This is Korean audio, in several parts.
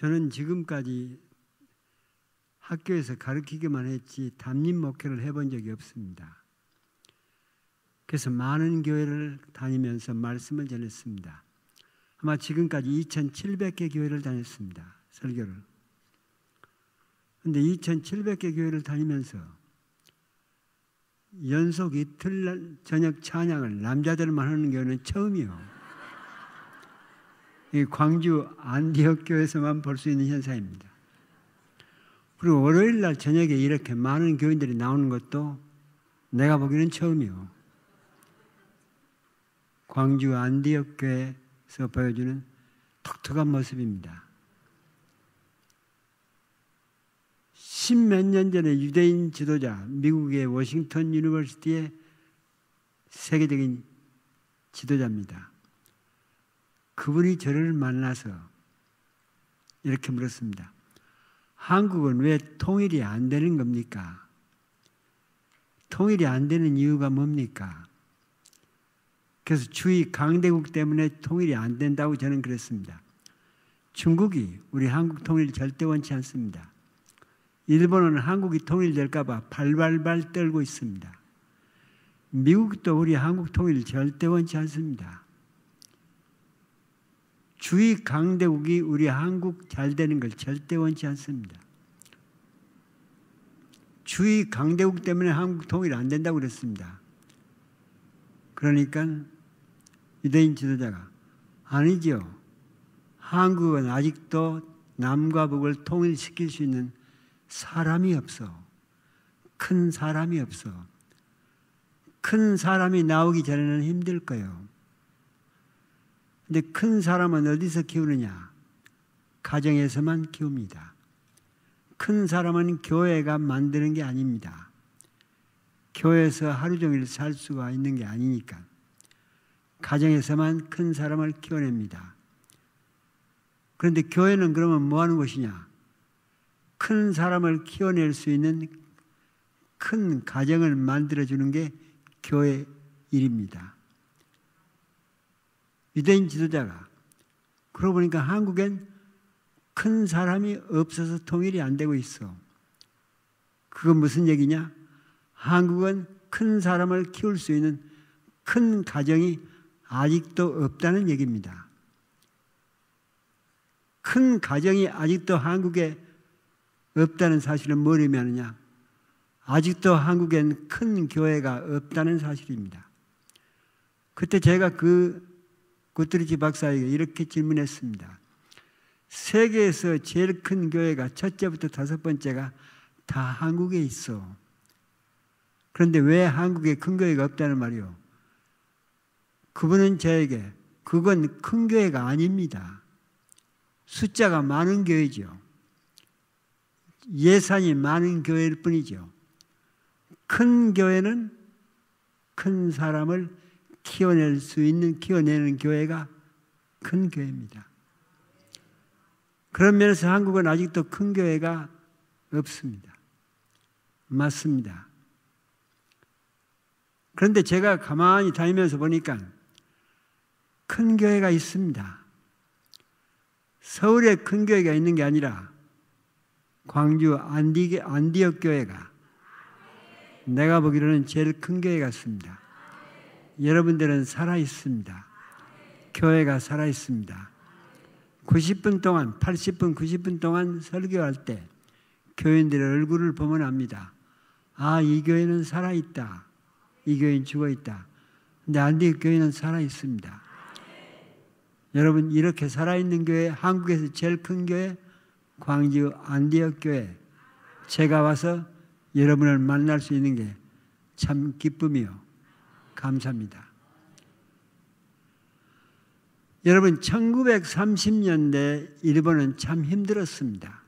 저는 지금까지 학교에서 가르치기만 했지 담임 목회를 해본 적이 없습니다. 그래서 많은 교회를 다니면서 말씀을 전했습니다. 아마 지금까지 2,700개 교회를 다녔습니다. 설교를. 근데 2,700개 교회를 다니면서 연속 이틀 저녁 찬양을 남자들만 하는 교회는 처음이요. 이 광주 안디옥 교회에서만 볼 수 있는 현상입니다. 그리고 월요일 날 저녁에 이렇게 많은 교인들이 나오는 것도 내가 보기에는 처음이요. 광주 안디옥 교회에서 보여주는 독특한 모습입니다. 십몇 년 전에 유대인 지도자, 미국의 워싱턴 University의 세계적인 지도자입니다. 그분이 저를 만나서 이렇게 물었습니다. 한국은 왜 통일이 안 되는 겁니까? 통일이 안 되는 이유가 뭡니까? 그래서 주의 강대국 때문에 통일이 안 된다고 저는 그랬습니다. 중국이 우리 한국 통일 절대 원치 않습니다. 일본은 한국이 통일될까봐 발발발 떨고 있습니다. 미국도 우리 한국 통일 절대 원치 않습니다. 주의 강대국이 우리 한국 잘 되는 걸 절대 원치 않습니다. 주의 강대국 때문에 한국 통일 안 된다고 그랬습니다. 그러니까 유대인 지도자가 아니죠. 한국은 아직도 남과 북을 통일시킬 수 있는 사람이 없어. 큰 사람이 없어. 큰 사람이 나오기 전에는 힘들 거예요. 근데 큰 사람은 어디서 키우느냐? 가정에서만 키웁니다. 큰 사람은 교회가 만드는 게 아닙니다. 교회에서 하루 종일 살 수가 있는 게 아니니까. 가정에서만 큰 사람을 키워냅니다. 그런데 교회는 그러면 뭐 하는 곳이냐? 큰 사람을 키워낼 수 있는 큰 가정을 만들어주는 게 교회 일입니다. 유대인 지도자가 그러고 보니까 한국엔 큰 사람이 없어서 통일이 안 되고 있어. 그건 무슨 얘기냐? 한국은 큰 사람을 키울 수 있는 큰 가정이 아직도 없다는 얘기입니다. 큰 가정이 아직도 한국에 없다는 사실은 뭘 의미하느냐? 아직도 한국엔 큰 교회가 없다는 사실입니다. 그때 제가 그 구트리치 박사에게 이렇게 질문했습니다. 세계에서 제일 큰 교회가 첫째부터 다섯 번째가 다 한국에 있어. 그런데 왜 한국에 큰 교회가 없다는 말이요? 그분은 저에게 그건 큰 교회가 아닙니다. 숫자가 많은 교회죠. 예산이 많은 교회일 뿐이죠. 큰 교회는 큰 사람을 키워낼 수 있는, 키워내는 교회가 큰 교회입니다. 그런 면에서 한국은 아직도 큰 교회가 없습니다. 맞습니다. 그런데 제가 가만히 다니면서 보니까 큰 교회가 있습니다. 서울에 큰 교회가 있는 게 아니라 광주 안디, 안디옥 교회가 내가 보기로는 제일 큰 교회 같습니다. 여러분들은 살아 있습니다. 교회가 살아 있습니다. 90분 동안, 80분, 90분 동안 설교할 때 교인들의 얼굴을 보면 압니다. 아, 이 교회는 살아 있다. 이 교회는 죽어 있다. 근데 안디 교회는 살아 있습니다. 여러분, 이렇게 살아있는 교회, 한국에서 제일 큰 교회, 광주 안디옥 교회. 제가 와서 여러분을 만날 수 있는 게 참 기쁨이요. 감사합니다. 여러분, 1930년대 일본은 참 힘들었습니다.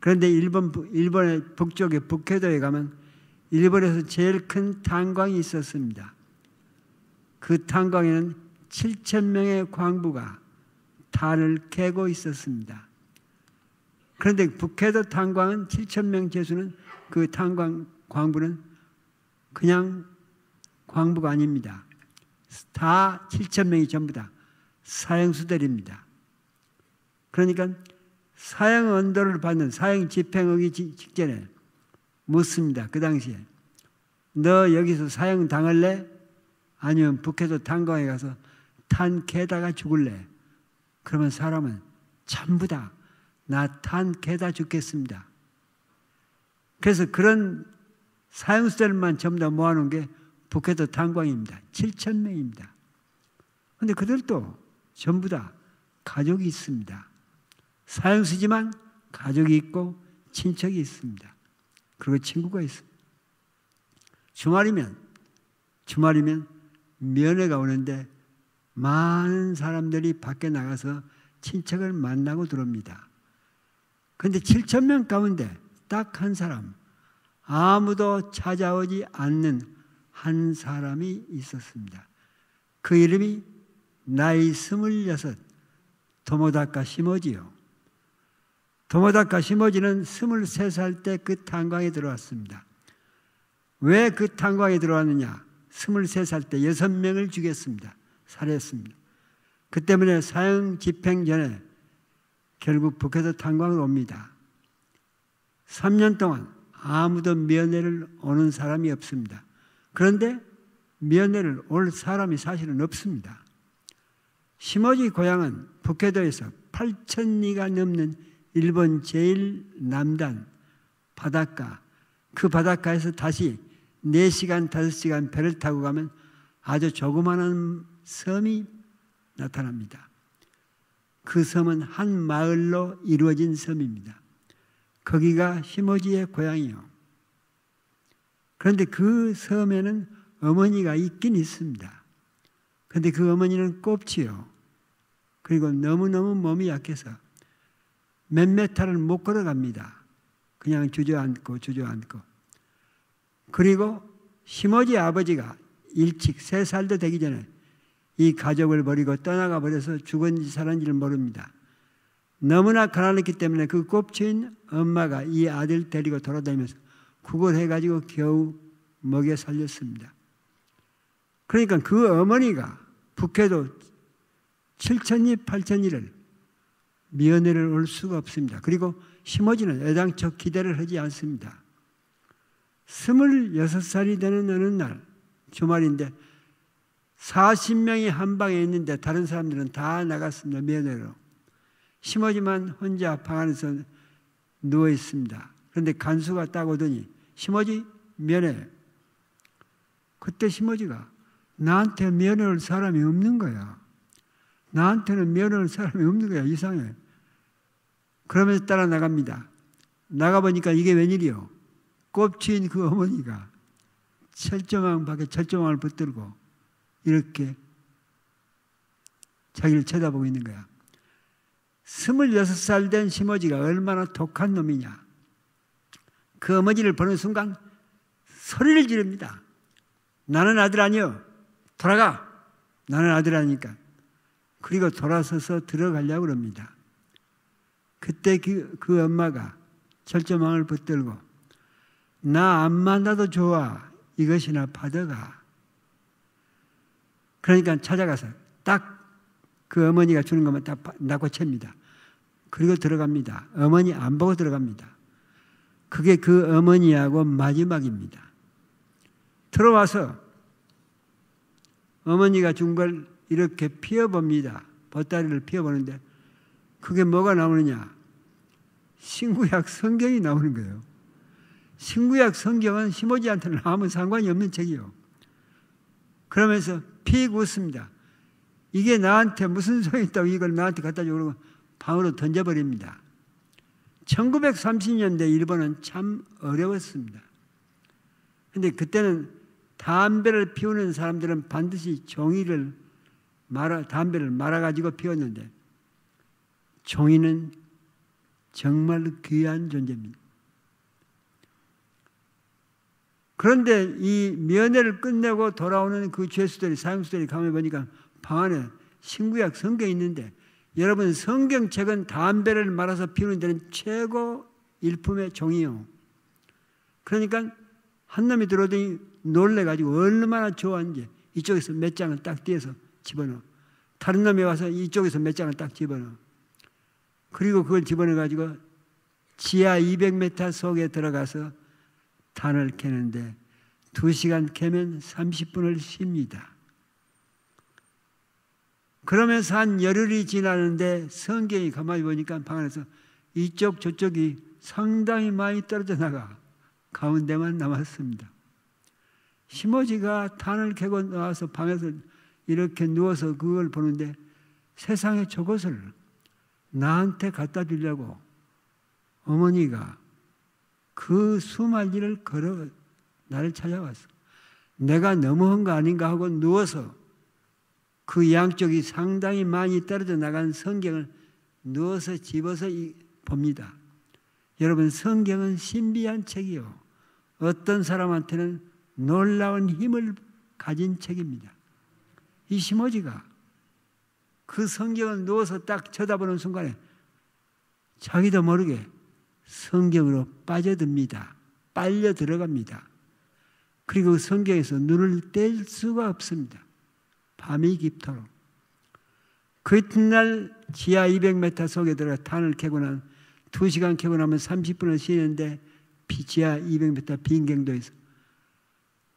그런데 일본, 일본의 북쪽의 북해도에 가면 일본에서 제일 큰 탄광이 있었습니다. 그 탄광에는 7천 명의 광부가 탄을 캐고 있었습니다. 그런데 북해도 탄광은 7천 명 재수는 그 탄광 광부는 그냥 광부가 아닙니다. 다 7천 명이 전부 다 사형수들입니다. 그러니까 사형 언도를 받는 사형 집행하기 직전에 묻습니다. 그 당시에 너 여기서 사형 당할래? 아니면 북해도 탄광에 가서 탄 캐다가 죽을래? 그러면 사람은 전부 다 나탄 캐다 죽겠습니다. 그래서 그런 사형수들만 전부 다 모아놓은 게 북해도 탄광입니다. 7천 명입니다. 근데 그들도 전부 다 가족이 있습니다. 사형수지만 가족이 있고 친척이 있습니다. 그리고 친구가 있습니다. 주말이면 주말이면 면회가 오는데 많은 사람들이 밖에 나가서 친척을 만나고 들어옵니다. 그런데 7천 명 가운데 딱 한 사람 아무도 찾아오지 않는 한 사람이 있었습니다. 그 이름이 나이 스물여섯 도모다카 시모지요. 도모다카 시모지는 스물세 살 때 그 탄광에 들어왔습니다. 왜 그 탄광에 들어왔느냐? 스물세 살 때 여섯 명을 죽였습니다. 살해했습니다. 그 때문에 사형 집행 전에 결국 북에서 탄광을 옵니다. 3년 동안 아무도 면회를 오는 사람이 없습니다. 그런데 면회를 올 사람이 사실은 없습니다. 시모지 고향은 북해도에서 8천리가 넘는 일본 제일 남단 바닷가 그 바닷가에서 다시 4시간, 5시간 배를 타고 가면 아주 조그마한 섬이 나타납니다. 그 섬은 한 마을로 이루어진 섬입니다. 거기가 시모지의 고향이요. 그런데 그 섬에는 어머니가 있긴 있습니다. 그런데 그 어머니는 꼽추요. 그리고 너무너무 몸이 약해서 몇 메타를 못 걸어갑니다. 그냥 주저앉고 주저앉고. 그리고 시모지 아버지가 일찍 세 살도 되기 전에 이 가족을 버리고 떠나가 버려서 죽은지 살았는지를 모릅니다. 너무나 가난했기 때문에 그 꼽친 엄마가 이 아들 데리고 돌아다니면서 구걸해가지고 겨우 먹여 살렸습니다. 그러니까 그 어머니가 북해도 7천리, 8천리를 면회를 올 수가 없습니다. 그리고 심어지는 애당초 기대를 하지 않습니다. 26살이 되는 어느 날 주말인데 40명이 한 방에 있는데 다른 사람들은 다 나갔습니다. 면회로. 심어지만 혼자 방 안에서 누워 있습니다. 그런데 간수가 딱 오더니 심어지 면회. 그때 심어지가 나한테 면회 올 사람이 없는 거야. 나한테는 면회 올 사람이 없는 거야. 이상해. 그러면서 따라 나갑니다. 나가보니까 이게 웬일이요? 꼽친 그 어머니가 철조망 밖에 철조망을 붙들고 이렇게 자기를 쳐다보고 있는 거야. 스물여섯 살된 시모지가 얼마나 독한 놈이냐. 그 어머니를 보는 순간 소리를 지릅니다. 나는 아들 아니요. 돌아가. 나는 아들 아니까. 그리고 돌아서서 들어가려고 그럽니다. 그때 그, 그 엄마가 철조망을 붙들고 나 안 만나도 좋아. 이것이나 받아가. 그러니까 찾아가서 딱 그 어머니가 주는 것만 딱 낚고 챕니다. 그리고 들어갑니다. 어머니 안 보고 들어갑니다. 그게 그 어머니하고 마지막입니다. 들어와서 어머니가 준 걸 이렇게 피워봅니다. 보따리를 피워보는데 그게 뭐가 나오느냐? 신구약 성경이 나오는 거예요. 신구약 성경은 시모지한테는 아무 상관이 없는 책이요. 그러면서 픽 웃습니다. 이게 나한테 무슨 소용이 있다고 이걸 나한테 갖다 주고 그러고 방으로 던져버립니다. 1930년대 일본은 참 어려웠습니다. 근데 그때는 담배를 피우는 사람들은 반드시 종이를 말아, 담배를 말아가지고 피웠는데 종이는 정말 귀한 존재입니다. 그런데 이 면회를 끝내고 돌아오는 그 죄수들이 사형수들이 가면 보니까 방 안에 신구약 성경이 있는데 여러분 성경책은 담배를 말아서 피우는 데는 최고 일품의 종이요. 그러니까 한 놈이 들어오더니 놀래가지고 얼마나 좋아하는지 이쪽에서 몇 장을 딱 띄어서 집어넣어. 다른 놈이 와서 이쪽에서 몇 장을 딱 집어넣어. 그리고 그걸 집어넣어 가지고 지하 200m 속에 들어가서 탄을 캐는데 2시간 캐면 30분을 쉽니다. 그러면서 한 열흘이 지나는데 성경이 가만히 보니까 방 안에서 이쪽 저쪽이 상당히 많이 떨어져 나가 가운데만 남았습니다. 시모지가 탄을 캐고 나와서 방에서 이렇게 누워서 그걸 보는데 세상에 저것을 나한테 갖다 주려고 어머니가 그 수말리를 걸어 나를 찾아왔어. 내가 너무한 거 아닌가 하고 누워서 그 양쪽이 상당히 많이 떨어져 나간 성경을 누워서 집어서 봅니다. 여러분, 성경은 신비한 책이요. 어떤 사람한테는 놀라운 힘을 가진 책입니다. 이 시모지가 그 성경을 누워서 딱 쳐다보는 순간에 자기도 모르게 성경으로 빠져듭니다. 빨려 들어갑니다. 그리고 성경에서 눈을 뗄 수가 없습니다. 밤이 깊도록. 그 이튿날 지하 200m 속에 들어가 탄을 캐고 난 2시간 캐고 나면 30분을 쉬는데 지하 200m 빈경도에서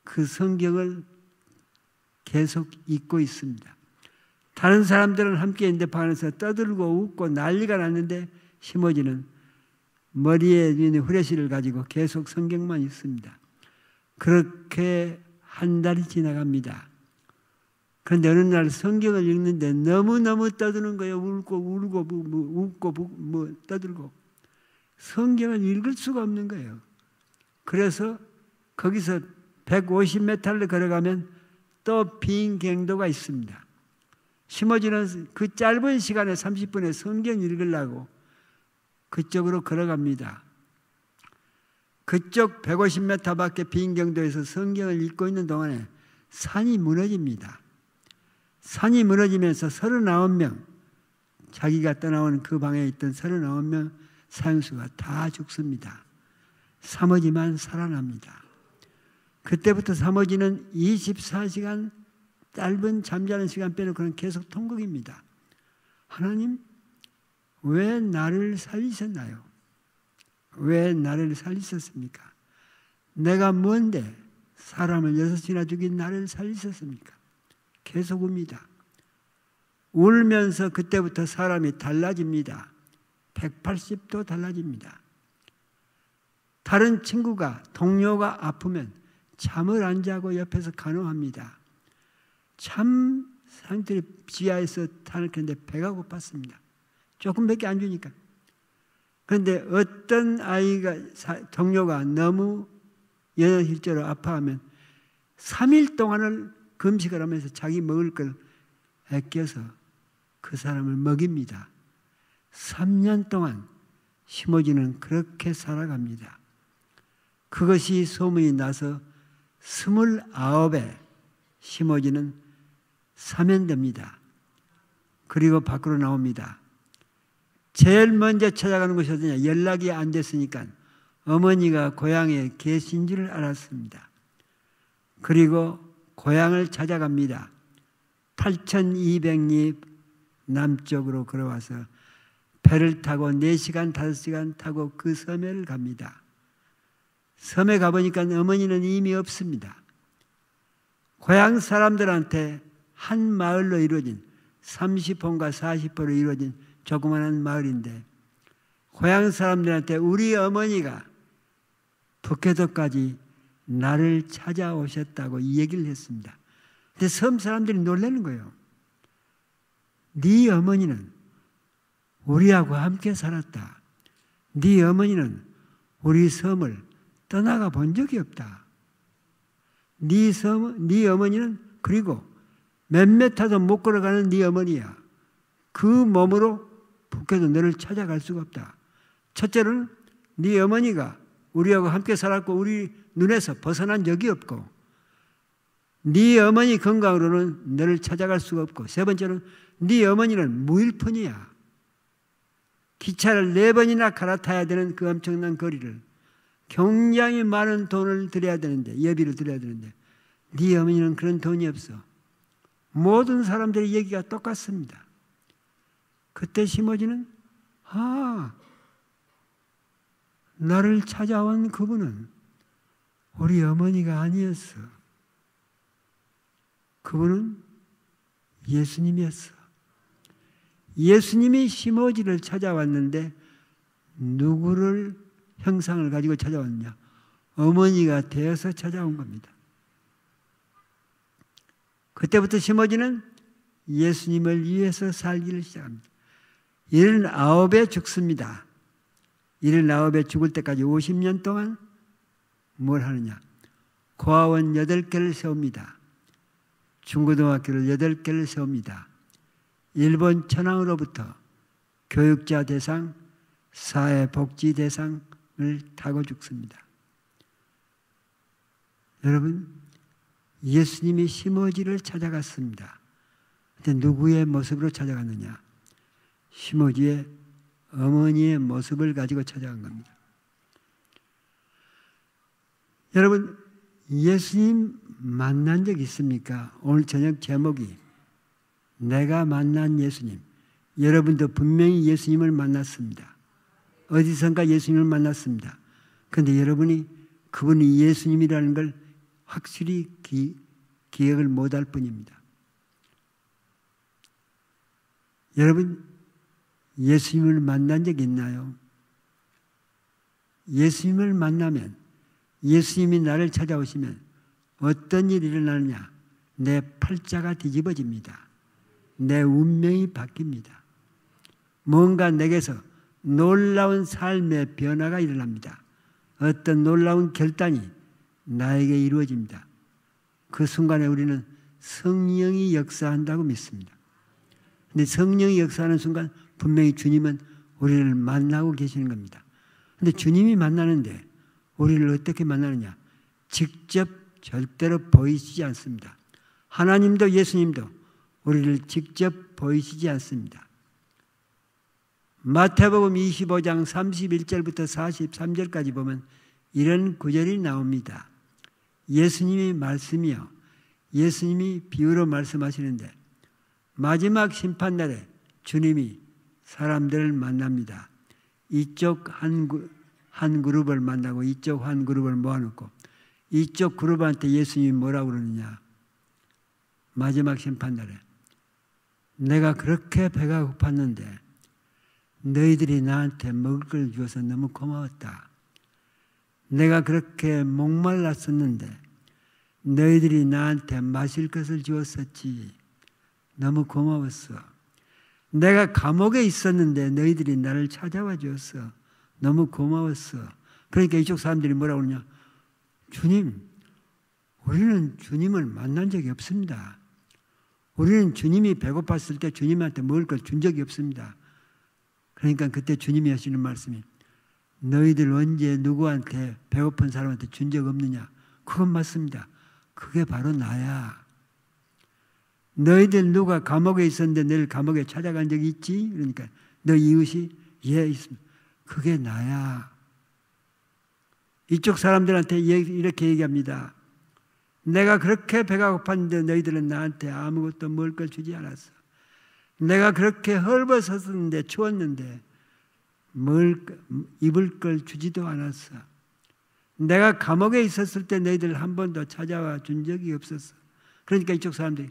그 성경을 계속 읽고 있습니다. 다른 사람들은 함께 있는데 방에서 떠들고 웃고 난리가 났는데 심어지는 머리에 있는 후레쉬를 가지고 계속 성경만 읽습니다. 그렇게 한 달이 지나갑니다. 그런데 어느 날 성경을 읽는데 너무너무 떠드는 거예요. 울고 울고 뭐, 뭐, 웃고 뭐 떠들고 성경을 읽을 수가 없는 거예요. 그래서 거기서 150m를 걸어가면 또빈 갱도가 있습니다. 심어지는 그 짧은 시간에 30분에 성경 읽으려고 그쪽으로 걸어갑니다. 그쪽 150m 밖에 빈 경도에서 성경을 읽고 있는 동안에 산이 무너집니다. 산이 무너지면서 39명, 자기가 떠나온 그 방에 있던 39명 사형수가 다 죽습니다. 사머지만 살아납니다. 그때부터 사머지는 24시간 짧은 잠자는 시간 빼놓고는 계속 통곡입니다. 하나님, 왜 나를 살리셨나요? 왜 나를 살리셨습니까? 내가 뭔데 사람을 여섯이나 죽인 나를 살리셨습니까? 계속 웁니다. 울면서 그때부터 사람이 달라집니다. 180도 달라집니다. 다른 친구가, 동료가 아프면 잠을 안 자고 옆에서 간호합니다. 참 사람들이 지하에서 켰는데 배가 고팠습니다. 조금밖에 안 주니까. 그런데 어떤 아이가, 동료가 너무 연혈질로 아파하면 3일 동안을 금식을 하면서 자기 먹을 걸 아껴서 그 사람을 먹입니다. 3년 동안 심어지는 그렇게 살아갑니다. 그것이 소문이 나서 29에 심어지는 사면됩니다. 그리고 밖으로 나옵니다. 제일 먼저 찾아가는 곳이 어디냐? 연락이 안 됐으니까 어머니가 고향에 계신 줄 알았습니다. 그리고 고향을 찾아갑니다. 8,200리 남쪽으로 걸어와서 배를 타고 4시간, 5시간 타고 그 섬에를 갑니다. 섬에 가보니까 어머니는 이미 없습니다. 고향 사람들한테 한 마을로 이루어진 30호인가 40호로 이루어진 조그마한 마을인데 고향 사람들한테 우리 어머니가 북해도까지 나를 찾아오셨다고 이 얘기를 했습니다. 근데 섬 사람들이 놀라는 거예요. 네 어머니는 우리하고 함께 살았다. 네 어머니는 우리 섬을 떠나가 본 적이 없다. 네 섬, 네 어머니는 그리고 몇몇 타도 못 걸어가는 네 어머니야. 그 몸으로 북해도 너를 찾아갈 수가 없다. 첫째는 네 어머니가 우리하고 함께 살았고 우리 눈에서 벗어난 적이 없고 네 어머니 건강으로는 너를 찾아갈 수가 없고 세 번째는 네 어머니는 무일푼이야. 기차를 네 번이나 갈아타야 되는 그 엄청난 거리를 굉장히 많은 돈을 들여야 되는데 예비를 들여야 되는데 네 어머니는 그런 돈이 없어. 모든 사람들의 얘기가 똑같습니다. 그때 심어지는 아, 나를 찾아온 그분은 우리 어머니가 아니었어. 그분은 예수님이었어. 예수님이 시모지를 찾아왔는데 누구를 형상을 가지고 찾아왔냐? 어머니가 되어서 찾아온 겁니다. 그때부터 시모지는 예수님을 위해서 살기를 시작합니다. 일흔 아홉에 죽습니다. 일흔 아홉에 죽을 때까지 50년 동안 뭘 하느냐? 고아원 8개를 세웁니다. 중고등학교를 8개를 세웁니다. 일본 천황으로부터 교육자 대상, 사회복지 대상을 타고 죽습니다. 여러분, 예수님이 시모지를 찾아갔습니다. 누구의 모습으로 찾아갔느냐? 시모지의 어머니의 모습을 가지고 찾아간 겁니다. 여러분, 예수님 만난 적 있습니까? 오늘 저녁 제목이 내가 만난 예수님. 여러분도 분명히 예수님을 만났습니다. 어디선가 예수님을 만났습니다. 그런데 여러분이 그분이 예수님이라는 걸 확실히 기, 기억을 못할 뿐입니다. 여러분, 예수님을 만난 적 있나요? 예수님을 만나면, 예수님이 나를 찾아오시면 어떤 일이 일어나느냐? 내 팔자가 뒤집어집니다. 내 운명이 바뀝니다. 뭔가 내게서 놀라운 삶의 변화가 일어납니다. 어떤 놀라운 결단이 나에게 이루어집니다. 그 순간에 우리는 성령이 역사한다고 믿습니다. 근데 성령이 역사하는 순간 분명히 주님은 우리를 만나고 계시는 겁니다. 근데 주님이 만나는데 우리를 어떻게 만나느냐? 직접 절대로 보이시지 않습니다. 하나님도 예수님도 우리를 직접 보이시지 않습니다. 마태복음 25장 31절부터 43절까지 보면 이런 구절이 나옵니다. 예수님이 말씀이요. 예수님이 비유로 말씀하시는데 마지막 심판날에 주님이 사람들을 만납니다. 이쪽 한, 한 그룹을 만나고 이쪽 한 그룹을 모아놓고 이쪽 그룹한테 예수님이 뭐라고 그러느냐. 마지막 심판날에 내가 그렇게 배가 고팠는데 너희들이 나한테 먹을 걸 주어서 너무 고마웠다. 내가 그렇게 목말랐었는데 너희들이 나한테 마실 것을 주었었지. 너무 고마웠어. 내가 감옥에 있었는데 너희들이 나를 찾아와 주었어. 너무 고마웠어. 그러니까 이쪽 사람들이 뭐라고 그러냐? 주님, 우리는 주님을 만난 적이 없습니다. 우리는 주님이 배고팠을 때 주님한테 먹을 걸 준 적이 없습니다. 그러니까 그때 주님이 하시는 말씀이 너희들 언제 누구한테 배고픈 사람한테 준 적 없느냐? 그건 맞습니다. 그게 바로 나야. 너희들 누가 감옥에 있었는데 늘 감옥에 찾아간 적이 있지? 그러니까 너 이웃이 예 있습니다. 그게 나야. 이쪽 사람들한테 이렇게 얘기합니다. 내가 그렇게 배가 고팠는데 너희들은 나한테 아무것도 먹을 걸 주지 않았어. 내가 그렇게 헐벗었는데 추웠는데 뭘 입을 걸 주지도 않았어. 내가 감옥에 있었을 때 너희들 한 번도 찾아와 준 적이 없었어. 그러니까 이쪽 사람들이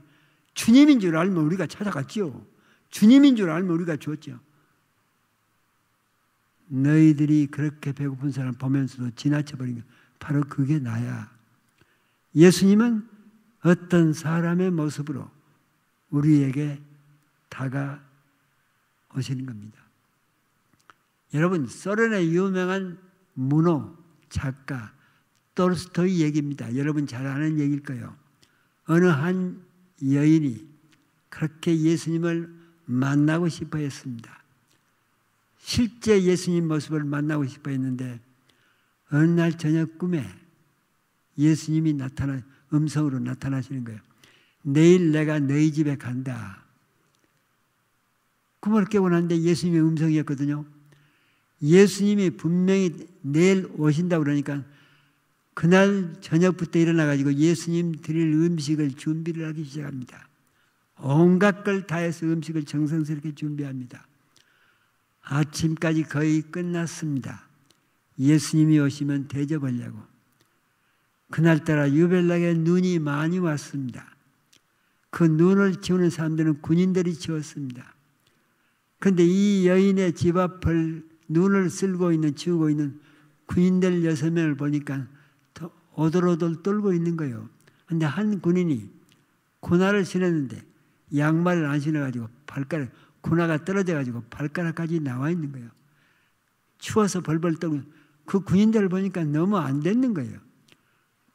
주님인 줄 알면 우리가 찾아갔지요. 주님인 줄 알면 우리가 줬죠. 너희들이 그렇게 배고픈 사람 보면서도 지나쳐버린 게 바로 그게 나야. 예수님은 어떤 사람의 모습으로 우리에게 다가오시는 겁니다. 여러분, 소련의 유명한 문호 작가 톨스토이 얘기입니다. 여러분 잘 아는 얘기일 거예요. 어느 한 여인이 그렇게 예수님을 만나고 싶어 했습니다. 실제 예수님 모습을 만나고 싶어 했는데 어느 날 저녁 꿈에 예수님이 나타나 음성으로 나타나시는 거예요. 내일 내가 너희 집에 간다. 꿈을 깨고 났는데 예수님의 음성이었거든요. 예수님이 분명히 내일 오신다고 그러니까 그날 저녁부터 일어나가지고 예수님 드릴 음식을 준비를 하기 시작합니다. 온갖 걸 다해서 음식을 정성스럽게 준비합니다. 아침까지 거의 끝났습니다. 예수님이 오시면 대접하려고. 그날따라 유벨락에 눈이 많이 왔습니다. 그 눈을 치우는 사람들은 군인들이 치웠습니다. 그런데 이 여인의 집 앞을 눈을 쓸고 있는, 치우고 있는 군인들 여섯 명을 보니까 오돌오돌 떨고 있는 거예요. 근데 한 군인이 군화를 신었는데 양말을 안 신어가지고 발가락, 군화가 떨어져가지고 발가락까지 나와 있는 거예요. 추워서 벌벌 떨고 그 군인들을 보니까 너무 안 됐는 거예요.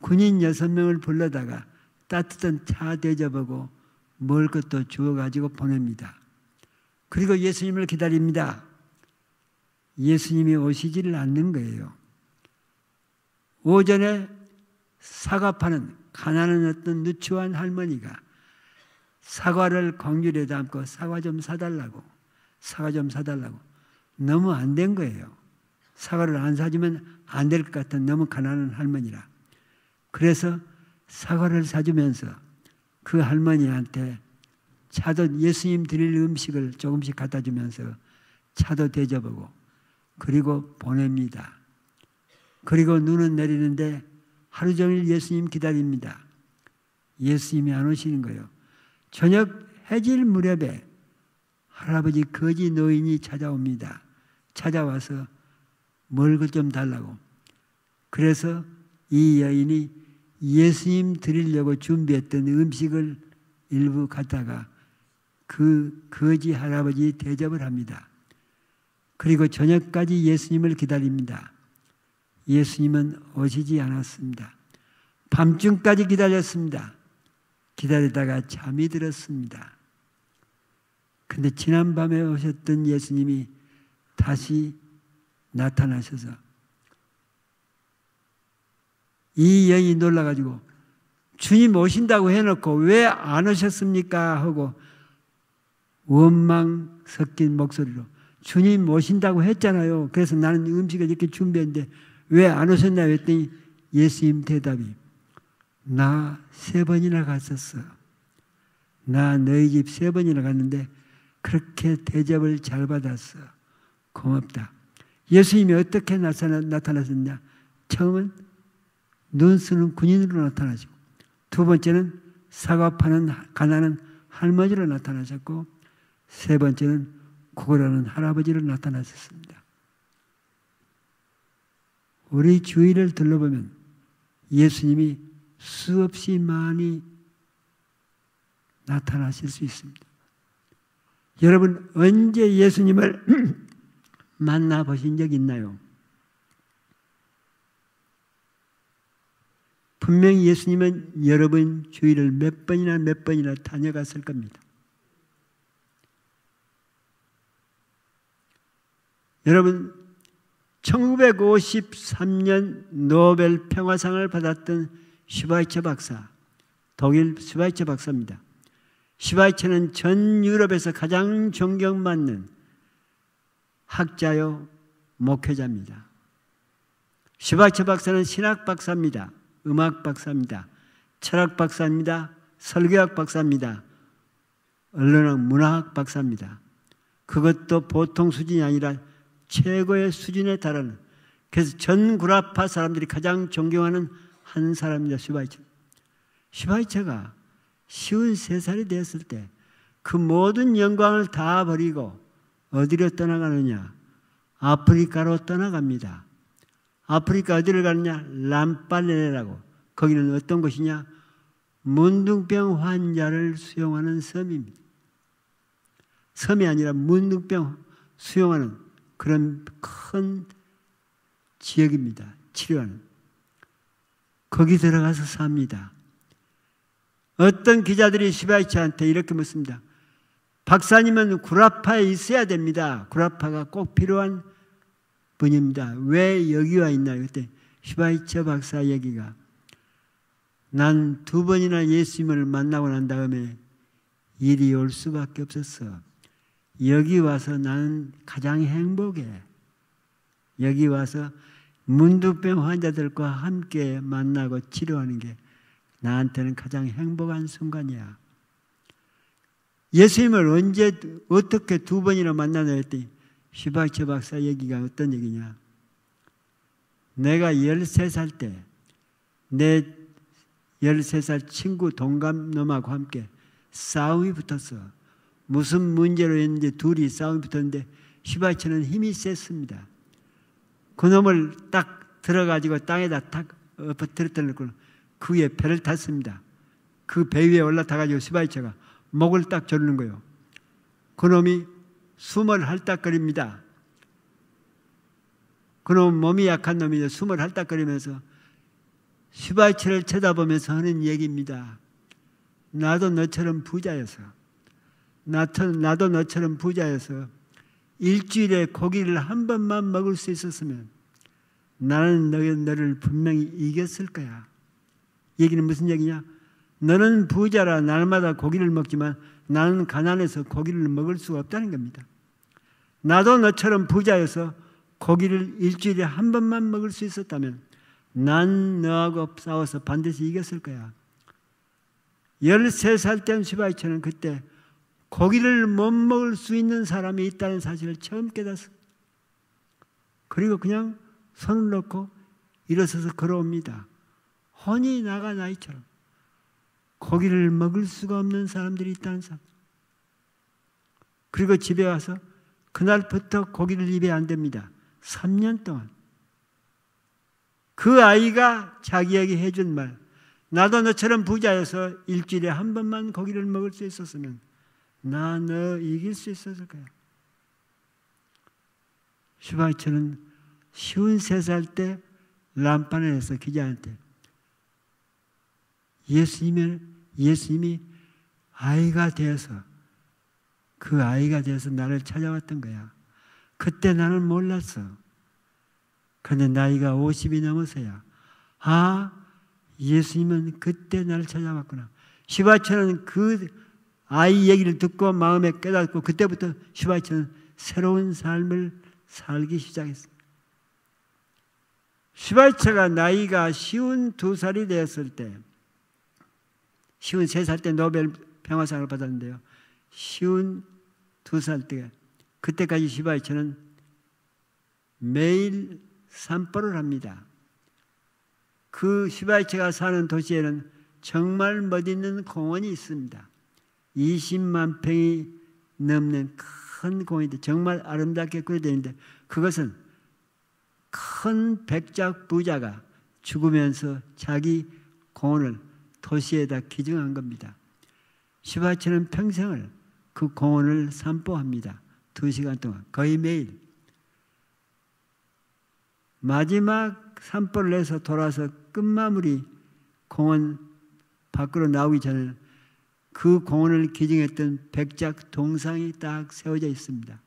군인 여섯 명을 불러다가 따뜻한 차 대접하고 먹을 것도 주어가지고 보냅니다. 그리고 예수님을 기다립니다. 예수님이 오시지를 않는 거예요. 오전에 사과 파는 가난한 어떤 누추한 할머니가 사과를 광주에 담고 사과 좀 사달라고 사과 좀 사달라고 너무 안 된 거예요. 사과를 안 사주면 안 될 것 같은 너무 가난한 할머니라. 그래서 사과를 사주면서 그 할머니한테 차도 예수님 드릴 음식을 조금씩 갖다 주면서 차도 대접하고 그리고 보냅니다. 그리고 눈은 내리는데 하루 종일 예수님 기다립니다. 예수님이 안 오시는 거예요. 저녁 해질 무렵에 할아버지 거지 노인이 찾아옵니다. 찾아와서 먹을 좀 달라고. 그래서 이 여인이 예수님 드리려고 준비했던 음식을 일부 갖다가 그 거지 할아버지 대접을 합니다. 그리고 저녁까지 예수님을 기다립니다. 예수님은 오시지 않았습니다. 밤중까지 기다렸습니다. 기다리다가 잠이 들었습니다. 근데 지난밤에 오셨던 예수님이 다시 나타나셔서 이 여인이 놀라가지고 주님 오신다고 해놓고 왜 안 오셨습니까? 하고 원망 섞인 목소리로 주님 오신다고 했잖아요. 그래서 나는 음식을 이렇게 준비했는데 왜 안 오셨나 했더니 예수님 대답이 나 세 번이나 갔었어. 나 너희 집 세 번이나 갔는데 그렇게 대접을 잘 받았어. 고맙다. 예수님이 어떻게 나타나셨냐? 처음은 눈 쓰는 군인으로 나타나시고, 두 번째는 사과 파는 가난한 할머니로 나타나셨고, 세 번째는 구걸하는 할아버지로 나타나셨습니다. 우리 주위를 둘러보면 예수님이 수없이 많이 나타나실 수 있습니다. 여러분, 언제 예수님을 만나보신 적 있나요? 분명히 예수님은 여러분 주위를 몇 번이나 몇 번이나 다녀갔을 겁니다. 여러분, 1953년 노벨 평화상을 받았던 슈바이처 박사, 독일 슈바이처 박사입니다. 슈바이처는 전 유럽에서 가장 존경받는 학자요 목회자입니다. 슈바이처 박사는 신학 박사입니다. 음악 박사입니다. 철학 박사입니다. 설교학 박사입니다. 언론학 문화학 박사입니다. 그것도 보통 수준이 아니라 최고의 수준에 달하는 그래서 전 구라파 사람들이 가장 존경하는 한 사람입니다. 슈바이처. 슈바이처가 쉬운 세 살이 되었을 때 그 모든 영광을 다 버리고 어디로 떠나가느냐? 아프리카로 떠나갑니다. 아프리카 어디를 가느냐? 람빨레라고. 거기는 어떤 곳이냐? 문둥병 환자를 수용하는 섬입니다. 섬이 아니라 문둥병 수용하는 그런 큰 지역입니다. 치료하는. 거기 들어가서 삽니다. 어떤 기자들이 시바이치한테 이렇게 묻습니다. 박사님은 구라파에 있어야 됩니다. 구라파가 꼭 필요한 분입니다. 왜 여기 와 있나요? 그때 슈바이처 박사 얘기가 난 두 번이나 예수님을 만나고 난 다음에 일이 올 수밖에 없었어. 여기 와서 나는 가장 행복해. 여기 와서 문두병 환자들과 함께 만나고 치료하는 게 나한테는 가장 행복한 순간이야. 예수님을 언제 어떻게 두 번이나 만나냐 했더니 슈바이처 박사 얘기가 어떤 얘기냐? 내가 13살 때 내 13살 친구 동갑놈하고 함께 싸움이 붙었어. 무슨 문제로 했는지 둘이 싸움이 붙었는데 슈바이처는 힘이 셌습니다. 그 놈을 딱 들어가지고 땅에다 탁 엎어뜨렸던 걸그 위에 배를 탔습니다. 그 배 위에 올라타가지고 슈바이처가 목을 딱 조르는 거예요. 그 놈이 숨을 할딱거립니다. 그놈 몸이 약한 놈이 숨을 할딱거리면서 슈바이처를 쳐다보면서 하는 얘기입니다. 나도 너처럼 부자여서 나도, 나도 너처럼 부자여서 일주일에 고기를 한 번만 먹을 수 있었으면 나는 너를 분명히 이겼을 거야. 얘기는 무슨 얘기냐? 너는 부자라 날마다 고기를 먹지만 나는 가난해서 고기를 먹을 수가 없다는 겁니다. 나도 너처럼 부자여서 고기를 일주일에 한 번만 먹을 수 있었다면 난 너하고 싸워서 반드시 이겼을 거야. 13살 된 시바이처는 그때 고기를 못 먹을 수 있는 사람이 있다는 사실을 처음 깨닫어 그리고 그냥 손을 놓고 일어서서 걸어옵니다. 혼이 나가 나이처럼. 고기를 먹을 수가 없는 사람들이 있다는 사람. 그리고 집에 와서 그날부터 고기를 입에 안 됩니다. 3년 동안. 그 아이가 자기에게 해준 말, 나도 너처럼 부자여서 일주일에 한 번만 고기를 먹을 수 있었으면 나 너 이길 수 있었을 거야. 슈바이처는 쉬운 세 살 때 람판을 해서 기자한테 예수님을, 예수님이 아이가 되어서 그 아이가 되어서 나를 찾아왔던 거야. 그때 나는 몰랐어. 근데 나이가 50이 넘어서야 아 예수님은 그때 나를 찾아왔구나. 시바처는 그 아이 얘기를 듣고 마음에 깨닫고 그때부터 시바처는 새로운 삶을 살기 시작했습니다. 시바처가 나이가 쉬운 두 살이 되었을 때 쉬운 세 살 때 노벨 평화상을 받았는데요. 쉬운 두 살 때, 그때까지 시바이처는 매일 산보를 합니다. 그 시바이처가 사는 도시에는 정말 멋있는 공원이 있습니다. 20만 평이 넘는 큰 공원인데 정말 아름답게 꾸려져 있는데 그것은 큰 백작 부자가 죽으면서 자기 공원을 도시에다 기증한 겁니다. 시바치는 평생을 그 공원을 산보합니다. 두 시간 동안 거의 매일 마지막 산보를 내서 돌아서 끝마무리 공원 밖으로 나오기 전에 그 공원을 기증했던 백작 동상이 딱 세워져 있습니다.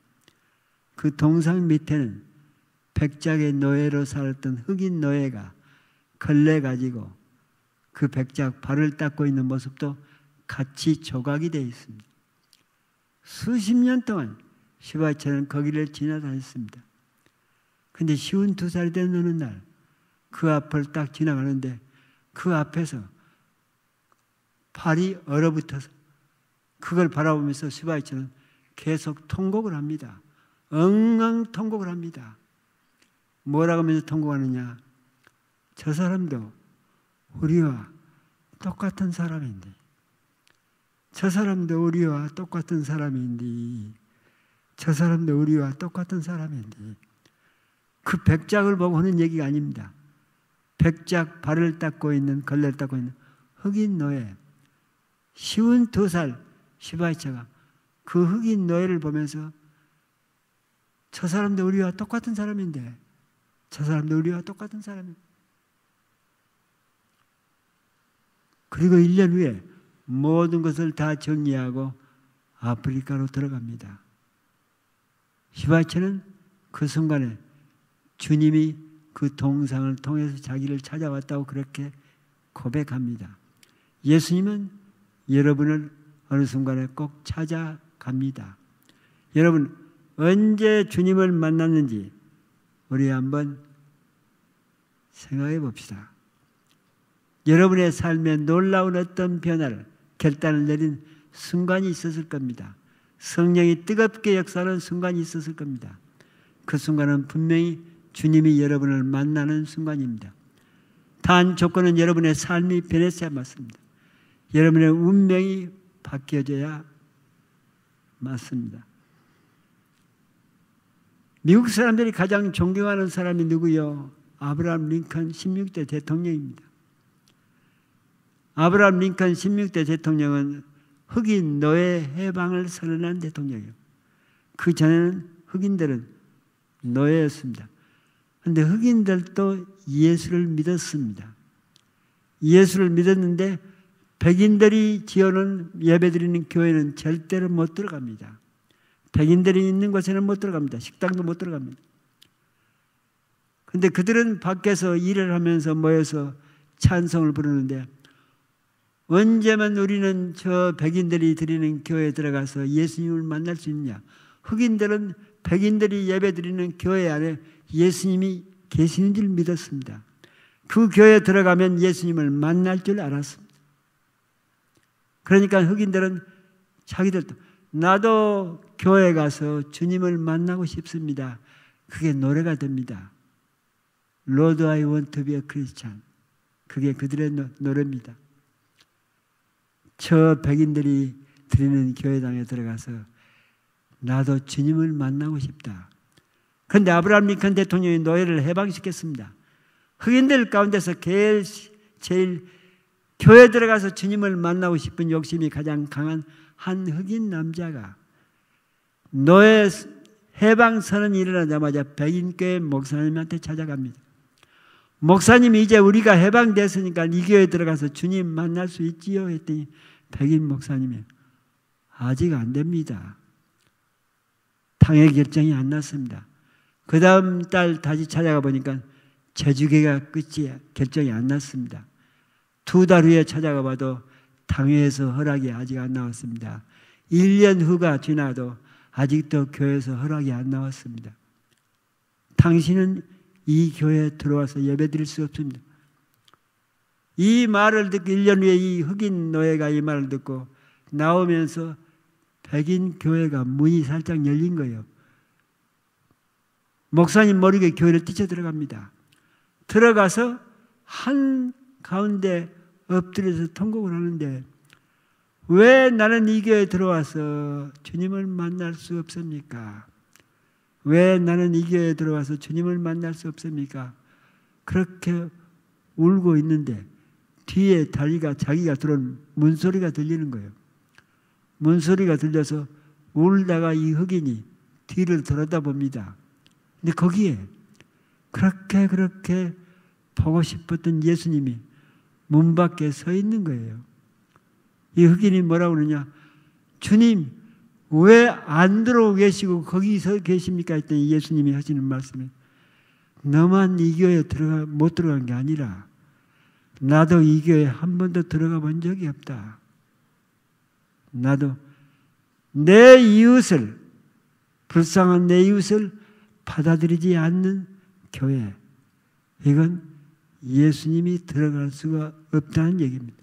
그 동상 밑에는 백작의 노예로 살았던 흑인 노예가 걸레 가지고 그 백작 발을 닦고 있는 모습도 같이 조각이 되어 있습니다. 수십 년 동안 시바처는 거기를 지나다녔습니다. 근데 쉬운 두 살이 된 어느 날, 그 앞을 딱 지나가는데 그 앞에서 팔이 얼어붙어서 그걸 바라보면서 시바이처는 계속 통곡을 합니다. 엉엉 통곡을 합니다. 뭐라고 하면서 통곡하느냐? 저 사람도 우리와 똑같은 사람인데 저 사람도 우리와 똑같은 사람인데 저 사람도 우리와 똑같은 사람인데 그 백작을 보고 하는 얘기가 아닙니다. 백작 발을 닦고 있는 걸레를 닦고 있는 흑인 노예 쉬운 두 살 시바이처가 그 흑인 노예를 보면서 저 사람도 우리와 똑같은 사람인데 저 사람도 우리와 똑같은 사람인데 그리고 1년 후에 모든 것을 다 정리하고 아프리카로 들어갑니다. 히바체는 그 순간에 주님이 그 동상을 통해서 자기를 찾아왔다고 그렇게 고백합니다. 예수님은 여러분을 어느 순간에 꼭 찾아갑니다. 여러분, 언제 주님을 만났는지 우리 한번 생각해 봅시다. 여러분의 삶에 놀라운 어떤 변화를 결단을 내린 순간이 있었을 겁니다. 성령이 뜨겁게 역사하는 순간이 있었을 겁니다. 그 순간은 분명히 주님이 여러분을 만나는 순간입니다. 단 조건은 여러분의 삶이 변했어야 맞습니다. 여러분의 운명이 바뀌어져야 맞습니다. 미국 사람들이 가장 존경하는 사람이 누구요? 아브라함 링컨 16대 대통령입니다. 아브라함 링컨 16대 대통령은 흑인 노예 해방을 선언한 대통령이에요. 그 전에는 흑인들은 노예였습니다. 그런데 흑인들도 예수를 믿었습니다. 예수를 믿었는데 백인들이 지어놓은 예배드리는 교회는 절대로 못 들어갑니다. 백인들이 있는 곳에는 못 들어갑니다. 식당도 못 들어갑니다. 근데 그들은 밖에서 일을 하면서 모여서 찬송을 부르는데 언제만 우리는 저 백인들이 드리는 교회에 들어가서 예수님을 만날 수 있냐? 흑인들은 백인들이 예배 드리는 교회 안에 예수님이 계시는 줄 믿었습니다. 그 교회에 들어가면 예수님을 만날 줄 알았습니다. 그러니까 흑인들은 자기들도 나도 교회 가서 주님을 만나고 싶습니다. 그게 노래가 됩니다. Lord, I want to be a Christian. 그게 그들의 노래입니다. 저 백인들이 드리는 교회당에 들어가서 나도 주님을 만나고 싶다. 그런데 아브라함 링컨 대통령이 노예를 해방시켰습니다. 흑인들 가운데서 제일, 제일 교회 들어가서 주님을 만나고 싶은 욕심이 가장 강한 한 흑인 남자가 노예 해방 선언이 일어나자마자 백인교회 목사님한테 찾아갑니다. 목사님이 이제 우리가 해방됐으니까 이 교회에 들어가서 주님 만날 수 있지요? 했더니 백인 목사님이 아직 안 됩니다. 당의 결정이 안 났습니다. 그 다음 달 다시 찾아가 보니까 제주계가 끝이 결정이 안 났습니다. 두 달 후에 찾아가 봐도 당회에서 허락이 아직 안 나왔습니다. 1년 후가 지나도 아직도 교회에서 허락이 안 나왔습니다. 당신은 이 교회에 들어와서 예배 드릴 수 없습니다. 이 말을 듣고 1년 후에 이 흑인 노예가 이 말을 듣고 나오면서 백인 교회가 문이 살짝 열린 거예요. 목사님 모르게 교회를 뛰쳐 들어갑니다. 들어가서 한 가운데 엎드려서 통곡을 하는데 왜 나는 이 교회에 들어와서 주님을 만날 수 없습니까? 왜 나는 이 교회에 들어와서 주님을 만날 수 없습니까? 그렇게 울고 있는데 뒤에 다리가 자기가 들은 문소리가 들리는 거예요. 문소리가 들려서 울다가 이 흑인이 뒤를 돌아다 봅니다. 근데 거기에 그렇게 그렇게 보고 싶었던 예수님이 문 밖에 서 있는 거예요. 이 흑인이 뭐라고 그러냐? 주님, 왜 안 들어오고 계시고 거기서 계십니까? 했더니 예수님이 하시는 말씀에 너만 이 교회에 들어가, 못 들어간 게 아니라 나도 이 교회에 한 번도 들어가 본 적이 없다. 나도 내 이웃을, 불쌍한 내 이웃을 받아들이지 않는 교회. 이건 예수님이 들어갈 수가 없다는 얘기입니다.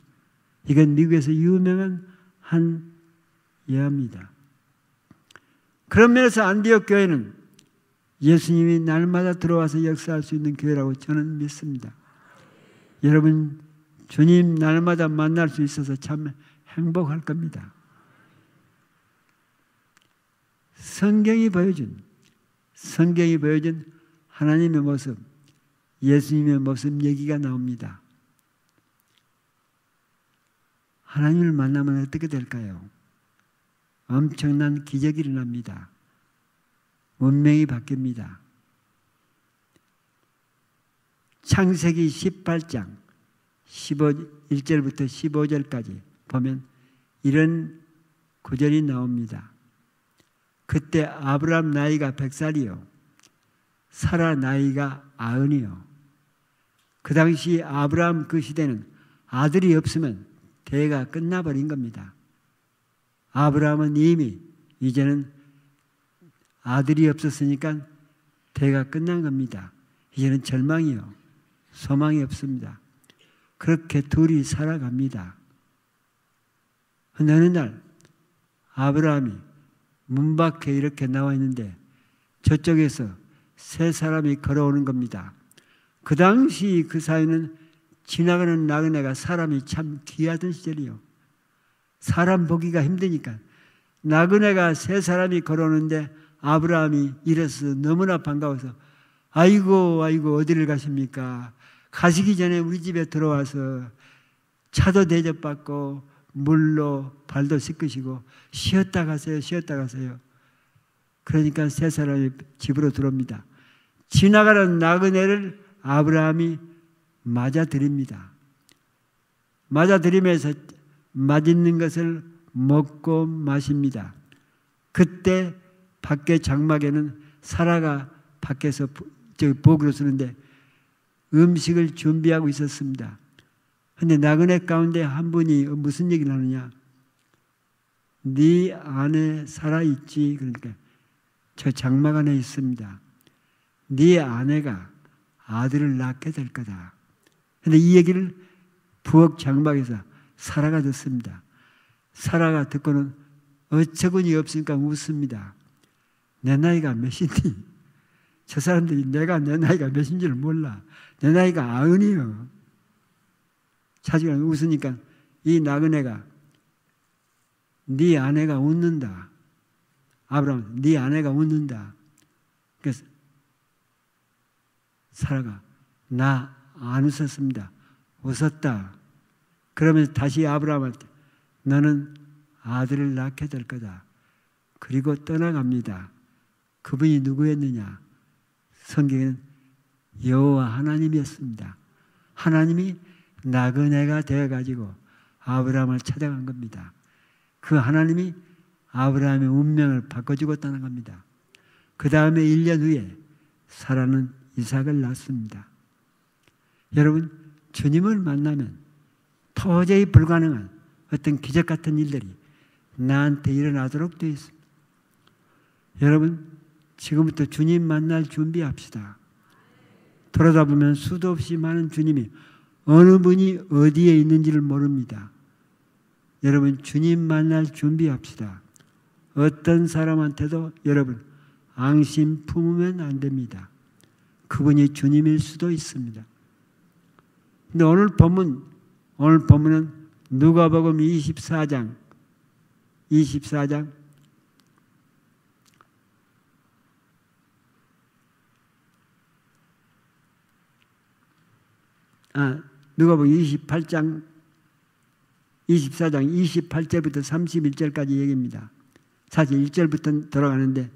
이건 미국에서 유명한 한 예화입니다. 그런 면에서 안디옥 교회는 예수님이 날마다 들어와서 역사할 수 있는 교회라고 저는 믿습니다. 여러분, 주님 날마다 만날 수 있어서 참 행복할 겁니다. 성경이 보여준, 성경이 보여준 하나님의 모습, 예수님의 모습 얘기가 나옵니다. 하나님을 만나면 어떻게 될까요? 엄청난 기적이 일어납니다. 운명이 바뀝니다. 창세기 18장 15, 1절부터 15절까지 보면 이런 구절이 나옵니다. 그때 아브람 나이가 100살이요. 사라 나이가 아흔이요. 그 당시 아브람 그 시대는 아들이 없으면 대가 끝나버린 겁니다. 아브라함은 이미 이제는 아들이 없었으니까 대가 끝난 겁니다. 이제는 절망이요. 소망이 없습니다. 그렇게 둘이 살아갑니다. 어느 날 아브라함이 문 밖에 이렇게 나와 있는데 저쪽에서 세 사람이 걸어오는 겁니다. 그 당시 그 사이는 지나가는 나그네가 사람이 참 귀하던 시절이요. 사람 보기가 힘드니까. 나그네가 세 사람이 걸어오는데 아브라함이 일어서 너무나 반가워서 아이고 아이고 어디를 가십니까? 가시기 전에 우리 집에 들어와서 차도 대접받고 물로 발도 씻으시고 쉬었다 가세요 쉬었다 가세요. 그러니까 세 사람이 집으로 들어옵니다. 지나가는 나그네를 아브라함이 맞아들입니다. 맞아들이면서 맛있는 것을 먹고 마십니다. 그때 밖에 장막에는 사라가 밖에서 저기 보기로 쓰는데 음식을 준비하고 있었습니다. 근데 나그네 가운데 한 분이 무슨 얘기를 하느냐? 네 안에 살아 있지. 그러니까 저 장막 안에 있습니다. 네 아내가 아들을 낳게 될 거다. 근데 이 얘기를 부엌 장막에서 사라가 듣습니다. 사라가 듣고는 어처구니 없으니까 웃습니다. 내 나이가 몇인지 저 사람들이 내가 내 나이가 몇인지를 몰라. 내 나이가 아흔이요. 자식은 웃으니까 이 나그네가 네 아내가 웃는다. 아브라함, 네 아내가 웃는다. 그래서 사라가 나 안 웃었습니다. 웃었다. 그러면서 다시 아브라함한테 너는 아들을 낳게 될 거다. 그리고 떠나갑니다. 그분이 누구였느냐? 성경에는 여호와 하나님이었습니다. 하나님이 나그네가 되어 가지고 아브라함을 찾아간 겁니다. 그 하나님이 아브라함의 운명을 바꿔주고 떠난 겁니다. 그 다음에 1년 후에 사라는 이삭을 낳습니다. 여러분, 주님을 만나면 도저히 불가능한 어떤 기적 같은 일들이 나한테 일어나도록 되어 있습니다. 여러분, 지금부터 주님 만날 준비합시다. 돌아다 보면 수도 없이 많은 주님이 어느 분이 어디에 있는지를 모릅니다. 여러분, 주님 만날 준비합시다. 어떤 사람한테도 여러분, 앙심 품으면 안 됩니다. 그분이 주님일 수도 있습니다. 근데 오늘 본문, 오늘 본문은 누가복음 24장, 24장 아, 누가복음 28장 24장 28절부터 31절까지 얘기입니다. 사실 1절부터 들어가는데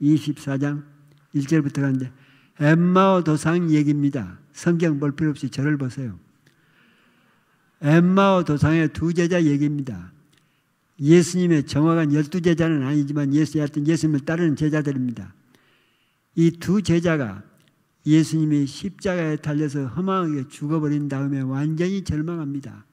24장 1절부터 가는데 엠마오 도상 얘기입니다. 성경 볼 필요 없이 저를 보세요. 엠마오 도상의 두 제자 얘기입니다. 예수님의 정확한 열두 제자는 아니지만 예수, 예수님을 따르는 제자들입니다. 이 두 제자가 예수님이 십자가에 달려서 허망하게 죽어버린 다음에 완전히 절망합니다.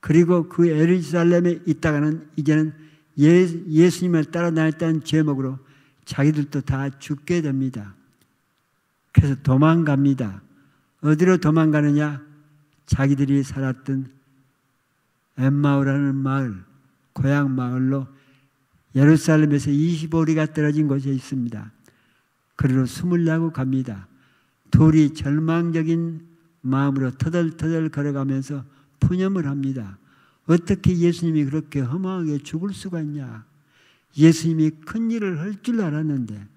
그리고 그 에르살렘에 있다가는 이제는 예, 예수님을 따라 다녔다는 제목으로 자기들도 다 죽게 됩니다. 그래서 도망갑니다. 어디로 도망가느냐? 자기들이 살았던 엠마오라는 마을, 고향 마을로 예루살렘에서 25리가 떨어진 곳에 있습니다. 그리로 숨으려고 갑니다. 둘이 절망적인 마음으로 터덜터덜 걸어가면서 푸념을 합니다. 어떻게 예수님이 그렇게 허망하게 죽을 수가 있냐? 예수님이 큰 일을 할 줄 알았는데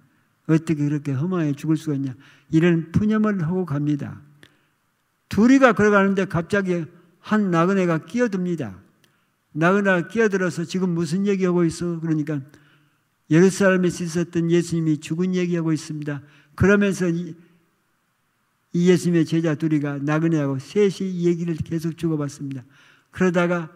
어떻게 그렇게 허망하게 죽을 수가 있냐? 이런 푸념을 하고 갑니다. 둘이가 걸어가는데 갑자기 한 나그네가 끼어듭니다. 나그네가 끼어들어서 지금 무슨 얘기하고 있어? 그러니까 예루살렘에서 있었던 예수님이 죽은 얘기하고 있습니다. 그러면서 이, 예수님의 제자 둘이가 나그네하고 셋이 얘기를 계속 주고받습니다. 그러다가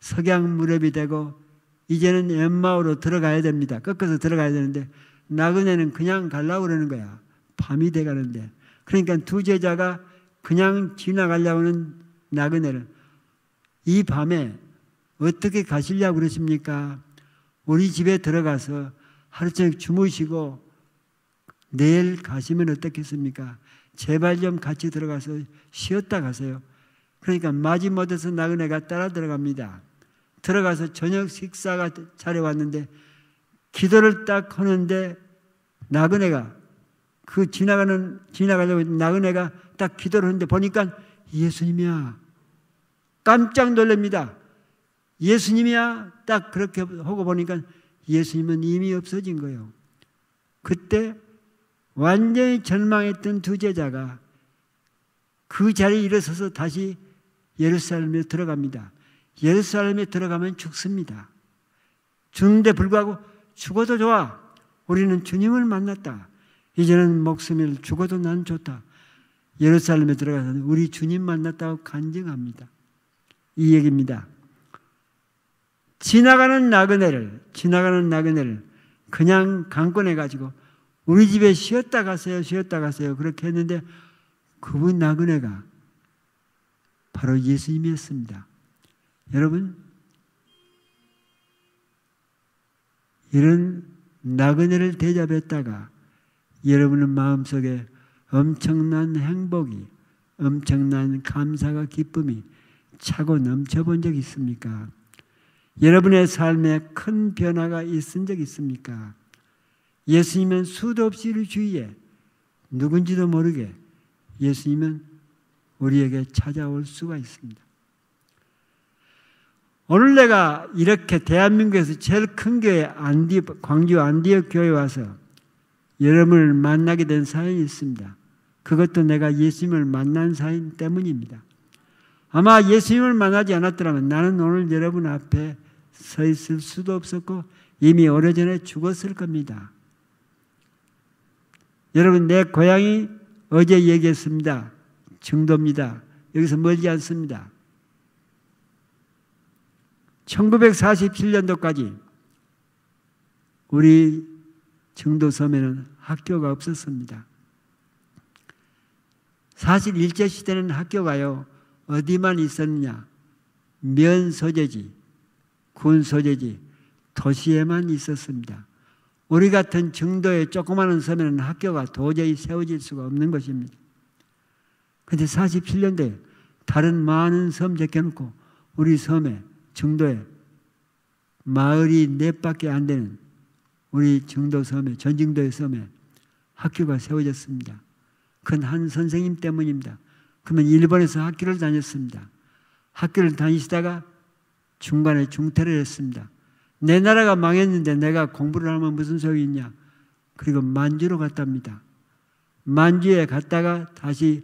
석양 무렵이 되고 이제는 엠마오로 들어가야 됩니다. 꺾어서 들어가야 되는데 나그네는 그냥 갈라고 그러는 거야. 밤이 돼 가는데. 그러니까 두 제자가 그냥 지나가려고 하는 나그네를 이 밤에 어떻게 가시려고 그러십니까? 우리 집에 들어가서 하루 종일 주무시고 내일 가시면 어떻겠습니까? 제발 좀 같이 들어가서 쉬었다 가세요. 그러니까 마지 못해서 나그네가 따라 들어갑니다. 들어가서 저녁 식사가 차려왔는데 기도를 딱 하는데 나그네가 그 지나가는 지나가려고 나그네가 딱 기도를 하는데 보니까 예수님이야. 깜짝 놀랍니다. 예수님이야. 딱 그렇게 하고 보니까 예수님은 이미 없어진 거예요. 그때 완전히 절망했던 두 제자가 그 자리에 일어서서 다시 예루살렘에 들어갑니다. 예루살렘에 들어가면 죽습니다. 죽는데 불구하고 죽어도 좋아. 우리는 주님을 만났다. 이제는 목숨을 죽어도 난 좋다. 예루살렘에 들어가서 우리 주님 만났다고 간증합니다. 이 얘기입니다. 지나가는 나그네를, 지나가는 나그네를 그냥 강권해 가지고 우리 집에 쉬었다 가세요, 쉬었다 가세요. 그렇게 했는데 그분 나그네가 바로 예수님이었습니다. 여러분, 이런 나그네를 대접했다가 여러분의 마음속에 엄청난 행복이, 엄청난 감사가 기쁨이 차고 넘쳐본 적 있습니까? 여러분의 삶에 큰 변화가 있은 적 있습니까? 예수님은 수도 없이 우리 주위에 누군지도 모르게 예수님은 우리에게 찾아올 수가 있습니다. 오늘 내가 이렇게 대한민국에서 제일 큰 교회 안디, 광주 안디옥 교회 와서 여러분을 만나게 된 사연이 있습니다. 그것도 내가 예수님을 만난 사연 때문입니다. 아마 예수님을 만나지 않았더라면 나는 오늘 여러분 앞에 서 있을 수도 없었고 이미 오래전에 죽었을 겁니다. 여러분, 내 고향이 어제 얘기했습니다. 정도입니다. 여기서 멀지 않습니다. 1947년도까지 우리 정도 섬에는 학교가 없었습니다. 사실 일제시대는 학교가요, 어디만 있었느냐? 면 소재지, 군 소재지, 도시에만 있었습니다. 우리 같은 정도의 조그마한 섬에는 학교가 도저히 세워질 수가 없는 것입니다. 근데 47년도에 다른 많은 섬 제껴놓고 우리 섬에 정도에 마을이 넷밖에 안 되는 우리 정도 섬에 전정도의 섬에 학교가 세워졌습니다. 그건 한 선생님 때문입니다. 그러면 일본에서 학교를 다녔습니다. 학교를 다니시다가 중간에 중퇴를 했습니다. 내 나라가 망했는데 내가 공부를 하면 무슨 소용이 있냐. 그리고 만주로 갔답니다. 만주에 갔다가 다시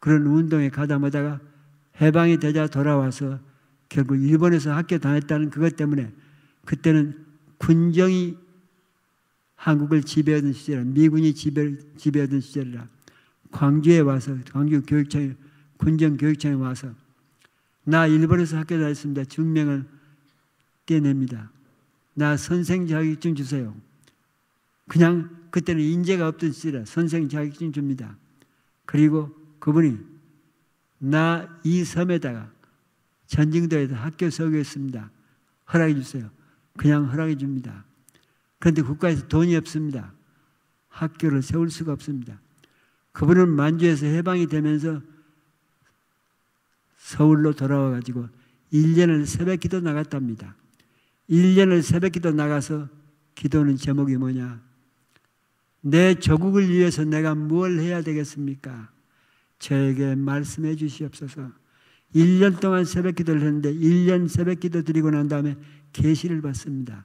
그런 운동에 가다 보다가 해방이 되자 돌아와서 결국 일본에서 학교 다녔다는 그것 때문에 그때는 군정이 한국을 지배하던 시절, 미군이 지배, 지배하던 시절이라 광주에 와서 광주 교육청에 군정 교육청에 와서 나 일본에서 학교 다녔습니다. 증명을 떼냅니다. 나 선생 자격증 주세요. 그냥 그때는 인재가 없던 시절에 선생 자격증 줍니다. 그리고 그분이 나 이 섬에다가 전쟁도에서 학교 서겠습니다. 허락해 주세요. 그냥 허락해 줍니다. 그런데 국가에서 돈이 없습니다. 학교를 세울 수가 없습니다. 그분은 만주에서 해방이 되면서 서울로 돌아와 가지고 1년을 새벽 기도 나갔답니다. 1년을 새벽 기도 나가서 기도는 제목이 뭐냐? 내 조국을 위해서 내가 뭘 해야 되겠습니까? 저에게 말씀해 주시옵소서. 1년 동안 새벽 기도를 했는데 1년 새벽 기도 드리고 난 다음에 계시를 받습니다.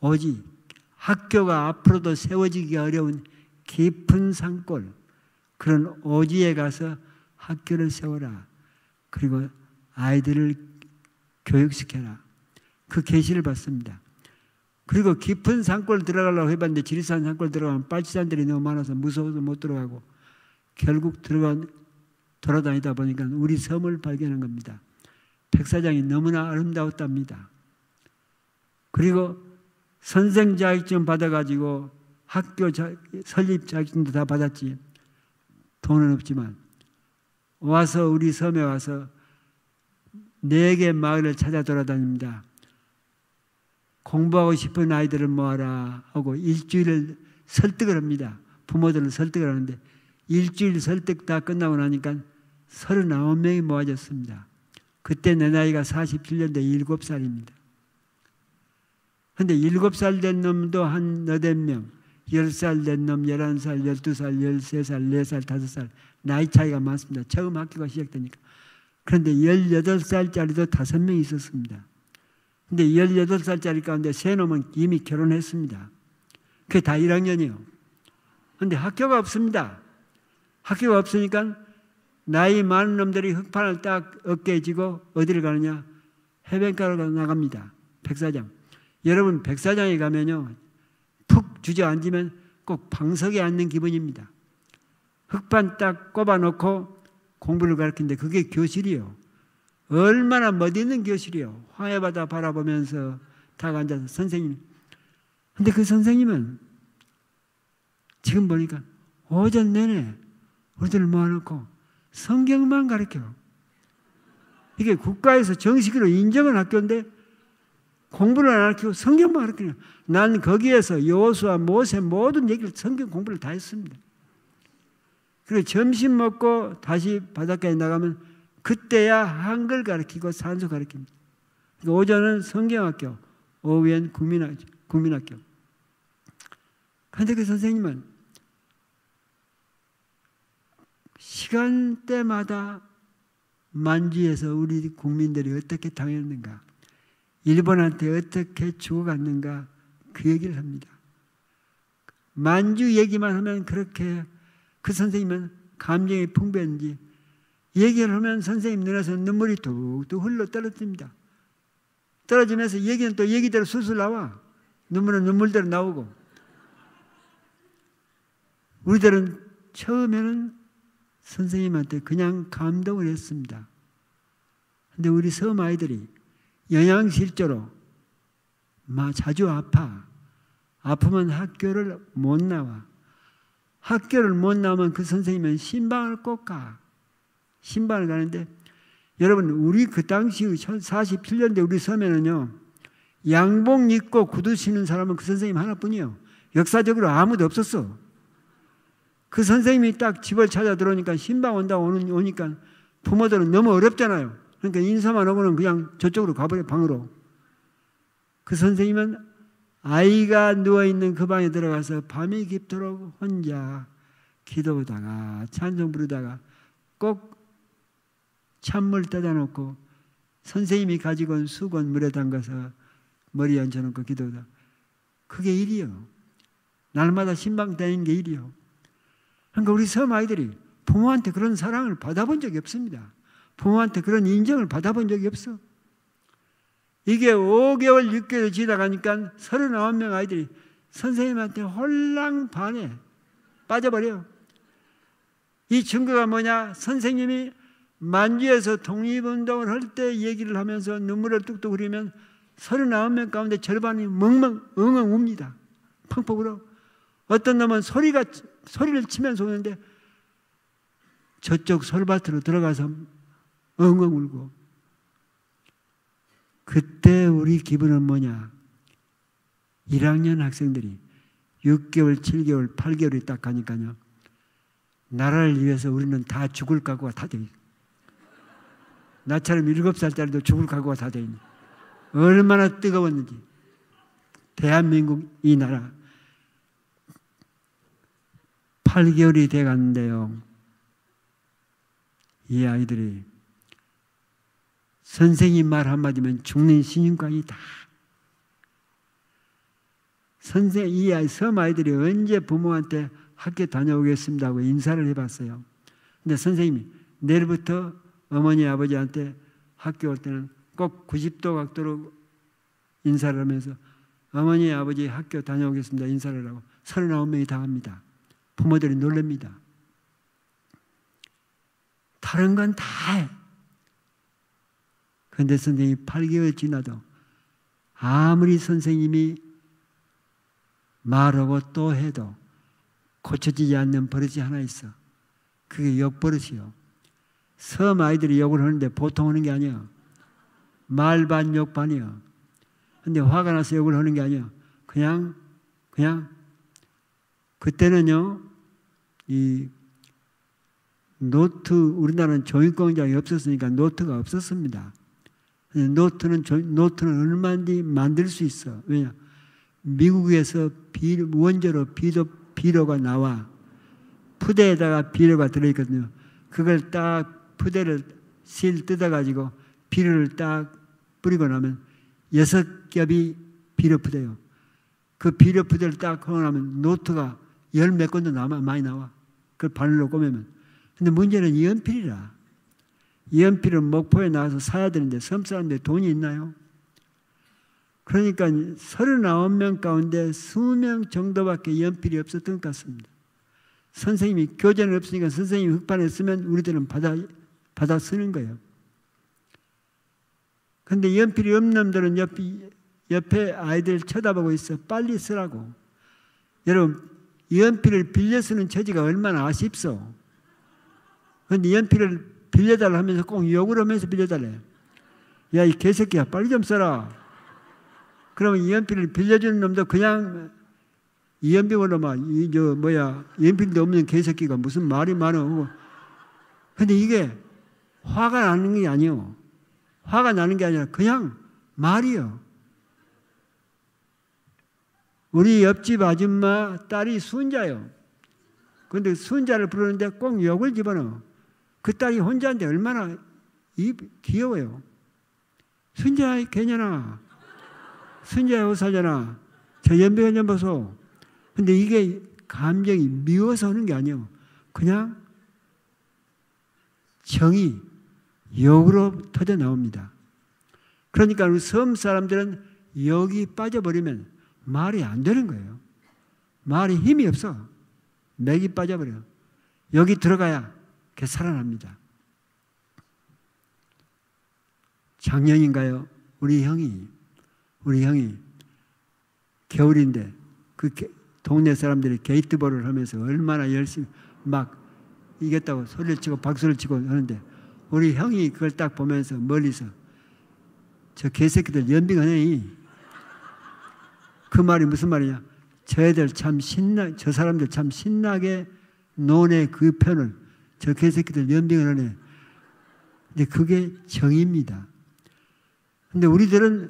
오직 학교가 앞으로도 세워지기 어려운 깊은 산골 그런 오지에 가서 학교를 세워라. 그리고 아이들을 교육시켜라. 그 계시를 받습니다. 그리고 깊은 산골 들어가려고 해봤는데 지리산 산골 들어가면 빨치산들이 너무 많아서 무서워서 못 들어가고 결국 들어가 돌아다니다 보니까 우리 섬을 발견한 겁니다. 백사장이 너무나 아름다웠답니다. 그리고 선생 자격증 받아가지고 학교 자, 설립 자격증도 다 받았지. 돈은 없지만 와서 우리 섬에 와서 네 개 마을을 찾아 돌아다닙니다. 공부하고 싶은 아이들을 모아라 하고 일주일을 설득을 합니다. 부모들은 설득을 하는데 일주일 설득 다 끝나고 나니까 39명이 모아졌습니다. 그때 내 나이가 47년대 7살입니다. 근데 7살 된 놈도 한 너댓 명, 10살 된 놈, 11살, 12살, 13살, 4살, 5살 나이 차이가 많습니다. 처음 학교가 시작되니까. 그런데 18살짜리도 5명 있었습니다. 근데 18살짜리 가운데 세 놈은 이미 결혼했습니다. 그게 다 1학년이요. 근데 학교가 없습니다. 학교가 없으니까 나이 많은 놈들이 흑판을 딱 어깨에 지고 어디를 가느냐? 해변가로 나갑니다. 백사장. 여러분 백사장에 가면요. 푹 주저앉으면 꼭 방석에 앉는 기분입니다. 흑판 딱 꼽아놓고 공부를 가르치는데 그게 교실이요. 얼마나 멋있는 교실이요. 화해바다 바라보면서 다 앉아서 선생님. 근데 그 선생님은 지금 보니까 오전 내내 우리들을 모아놓고 성경만 가르쳐. 이게 국가에서 정식으로 인정한 학교인데 공부를 안 가르치고 성경만 가르치냐. 난 거기에서 여호수아 모세 모든 얘기를 성경 공부를 다 했습니다. 그리고 점심 먹고 다시 바닷가에 나가면 그때야 한글 가르치고 산수 가르칩니다. 그러니까 오전은 성경학교, 오후엔 국민학, 국민학교. 그런데 그 선생님은 시간대마다 만주에서 우리 국민들이 어떻게 당했는가, 일본한테 어떻게 죽어갔는가 그 얘기를 합니다. 만주 얘기만 하면 그렇게 그 선생님은 감정이 풍부했는지 얘기를 하면 선생님 눈에서 눈물이 뚝뚝 흘러 떨어집니다. 떨어지면서 얘기는 또 얘기대로 술술 나와. 눈물은 눈물대로 나오고. 우리들은 처음에는 선생님한테 그냥 감동을 했습니다. 근데 우리 섬 아이들이 영양실조로 마 자주 아파. 아프면 학교를 못 나와. 학교를 못 나오면 그 선생님은 신방을 꼭 가. 신방을 가는데 여러분 우리 그 당시 47년대 우리 섬에는요 양복 입고 구두 신는 사람은 그 선생님 하나뿐이요 역사적으로 아무도 없었어 그 선생님이 딱 집을 찾아 들어오니까 신방 온다고 오니까 부모들은 너무 어렵잖아요 그러니까 인사만 하고는 그냥 저쪽으로 가버려 방으로 그 선생님은 아이가 누워 있는 그 방에 들어가서 밤이 깊도록 혼자 기도하다가 찬송 부르다가 꼭 찬물 떠다 놓고 선생님이 가지고 온 수건 물에 담가서 머리에 얹혀놓고 기도하다. 그게 일이요. 날마다 신방 다니는 게 일이요. 그러니까 우리 섬 아이들이 부모한테 그런 사랑을 받아본 적이 없습니다. 부모한테 그런 인정을 받아본 적이 없어. 이게 5개월, 6개월 지나가니까 39명 아이들이 선생님한테 홀랑 반해 빠져버려요. 이 증거가 뭐냐? 선생님이 만주에서 독립운동을 할 때 얘기를 하면서 눈물을 뚝뚝 흘리면 39명 가운데 절반이 멍멍, 엉엉 웁니다. 펑펑 울어. 어떤 놈은 소리가, 소리를 치면서 우는데 저쪽 솔밭으로 들어가서 엉엉 울고. 그때 우리 기분은 뭐냐? 1학년 학생들이 6개월, 7개월, 8개월이 딱 가니까요. 나라를 위해서 우리는 다 죽을 각오가 다 돼. 나처럼 일곱 살짜리도 죽을 각오가 다 돼 있네. 얼마나 뜨거웠는지. 대한민국 이 나라 8개월이 돼 갔는데요. 이 아이들이 선생님 말 한마디면 죽는 신임까지 다. 선생, 이 아이, 섬 아이들이 언제 부모한테 학교 다녀오겠습니다 하고 인사를 해봤어요. 근데 선생님이 내일부터 어머니 아버지한테 학교 올 때는 꼭 90도 각도로 인사를 하면서 어머니 아버지 학교 다녀오겠습니다 인사를 하고 39명이 다 합니다. 부모들이 놀랍니다. 다른 건 다 해. 그런데 선생님이 8개월 지나도 아무리 선생님이 말하고 또 해도 고쳐지지 않는 버릇이 하나 있어. 그게 욕버릇이요. 섬 아이들이 욕을 하는데 보통 하는 게 아니야. 말 반 욕 반이야. 근데 화가 나서 욕을 하는 게 아니야. 그냥, 그냥, 그때는요, 이 노트, 우리나라는 종이공장이 없었으니까 노트가 없었습니다. 노트는, 노트는 얼마든지 만들 수 있어. 왜냐? 미국에서 비, 원조로 비료, 비료가 나와 푸대에다가 비료가 들어있거든요. 그걸 딱 푸대를 실 뜯어가지고 비료를 딱 뿌리고 나면 여섯 겹이 비료 푸대요. 그 비료 푸대를 딱 하고 나면 노트가 열몇 건도 남아, 많이 나와. 그걸 바늘로 꼬매면. 근데 문제는 연필이라. 연필은 목포에 나와서 사야 되는데 섬 사람들 돈이 있나요? 그러니까 39명 가운데 20명 정도밖에 연필이 없었던 것 같습니다. 선생님이 교재는 없으니까 선생님이 흑판에 쓰면 우리들은 받아, 받아 쓰는 거예요. 근데 연필이 없는 놈들은 옆, 옆에 아이들 쳐다보고 있어. 빨리 쓰라고. 여러분, 연필을 빌려 쓰는 처지가 얼마나 아쉽소. 근데 연필을 빌려달라 하면서 꼭 욕을 하면서 빌려달래. 야, 이 개새끼야, 빨리 좀 써라. 그러면 이 연필을 빌려주는 놈도 그냥 이 연병으로 막, 이, 저, 뭐야, 연필도 없는 개새끼가 무슨 말이 많어. 근데 이게 화가 나는 게 아니요. 화가 나는 게 아니라 그냥 말이요. 우리 옆집 아줌마 딸이 순자요. 근데 순자를 부르는데 꼭 욕을 집어넣어. 그 딸이 혼자인데 얼마나 이 귀여워요. 순자 개년아. 순자야 오사잖아. 저 연병 좀 보소. 근데 이게 감정이 미워서 하는 게 아니에요. 그냥 정이 욕으로 터져 나옵니다. 그러니까 우리 섬 사람들은 여기 빠져버리면 말이 안 되는 거예요. 말이 힘이 없어. 맥이 빠져버려. 여기 들어가야 그 살아납니다. 작년인가요? 우리 형이, 우리 형이 겨울인데 그 동네 사람들이 게이트볼을 하면서 얼마나 열심히 막 이겼다고 소리를 치고 박수를 치고 하는데 우리 형이 그걸 딱 보면서 멀리서 저 개새끼들 연빙하네. 그 말이 무슨 말이냐? 저 애들 참 신나, 저 사람들 참 신나게 논의 그 편을 저 개새끼들 연빙을 하네. 근데 그게 정입니다. 근데 우리들은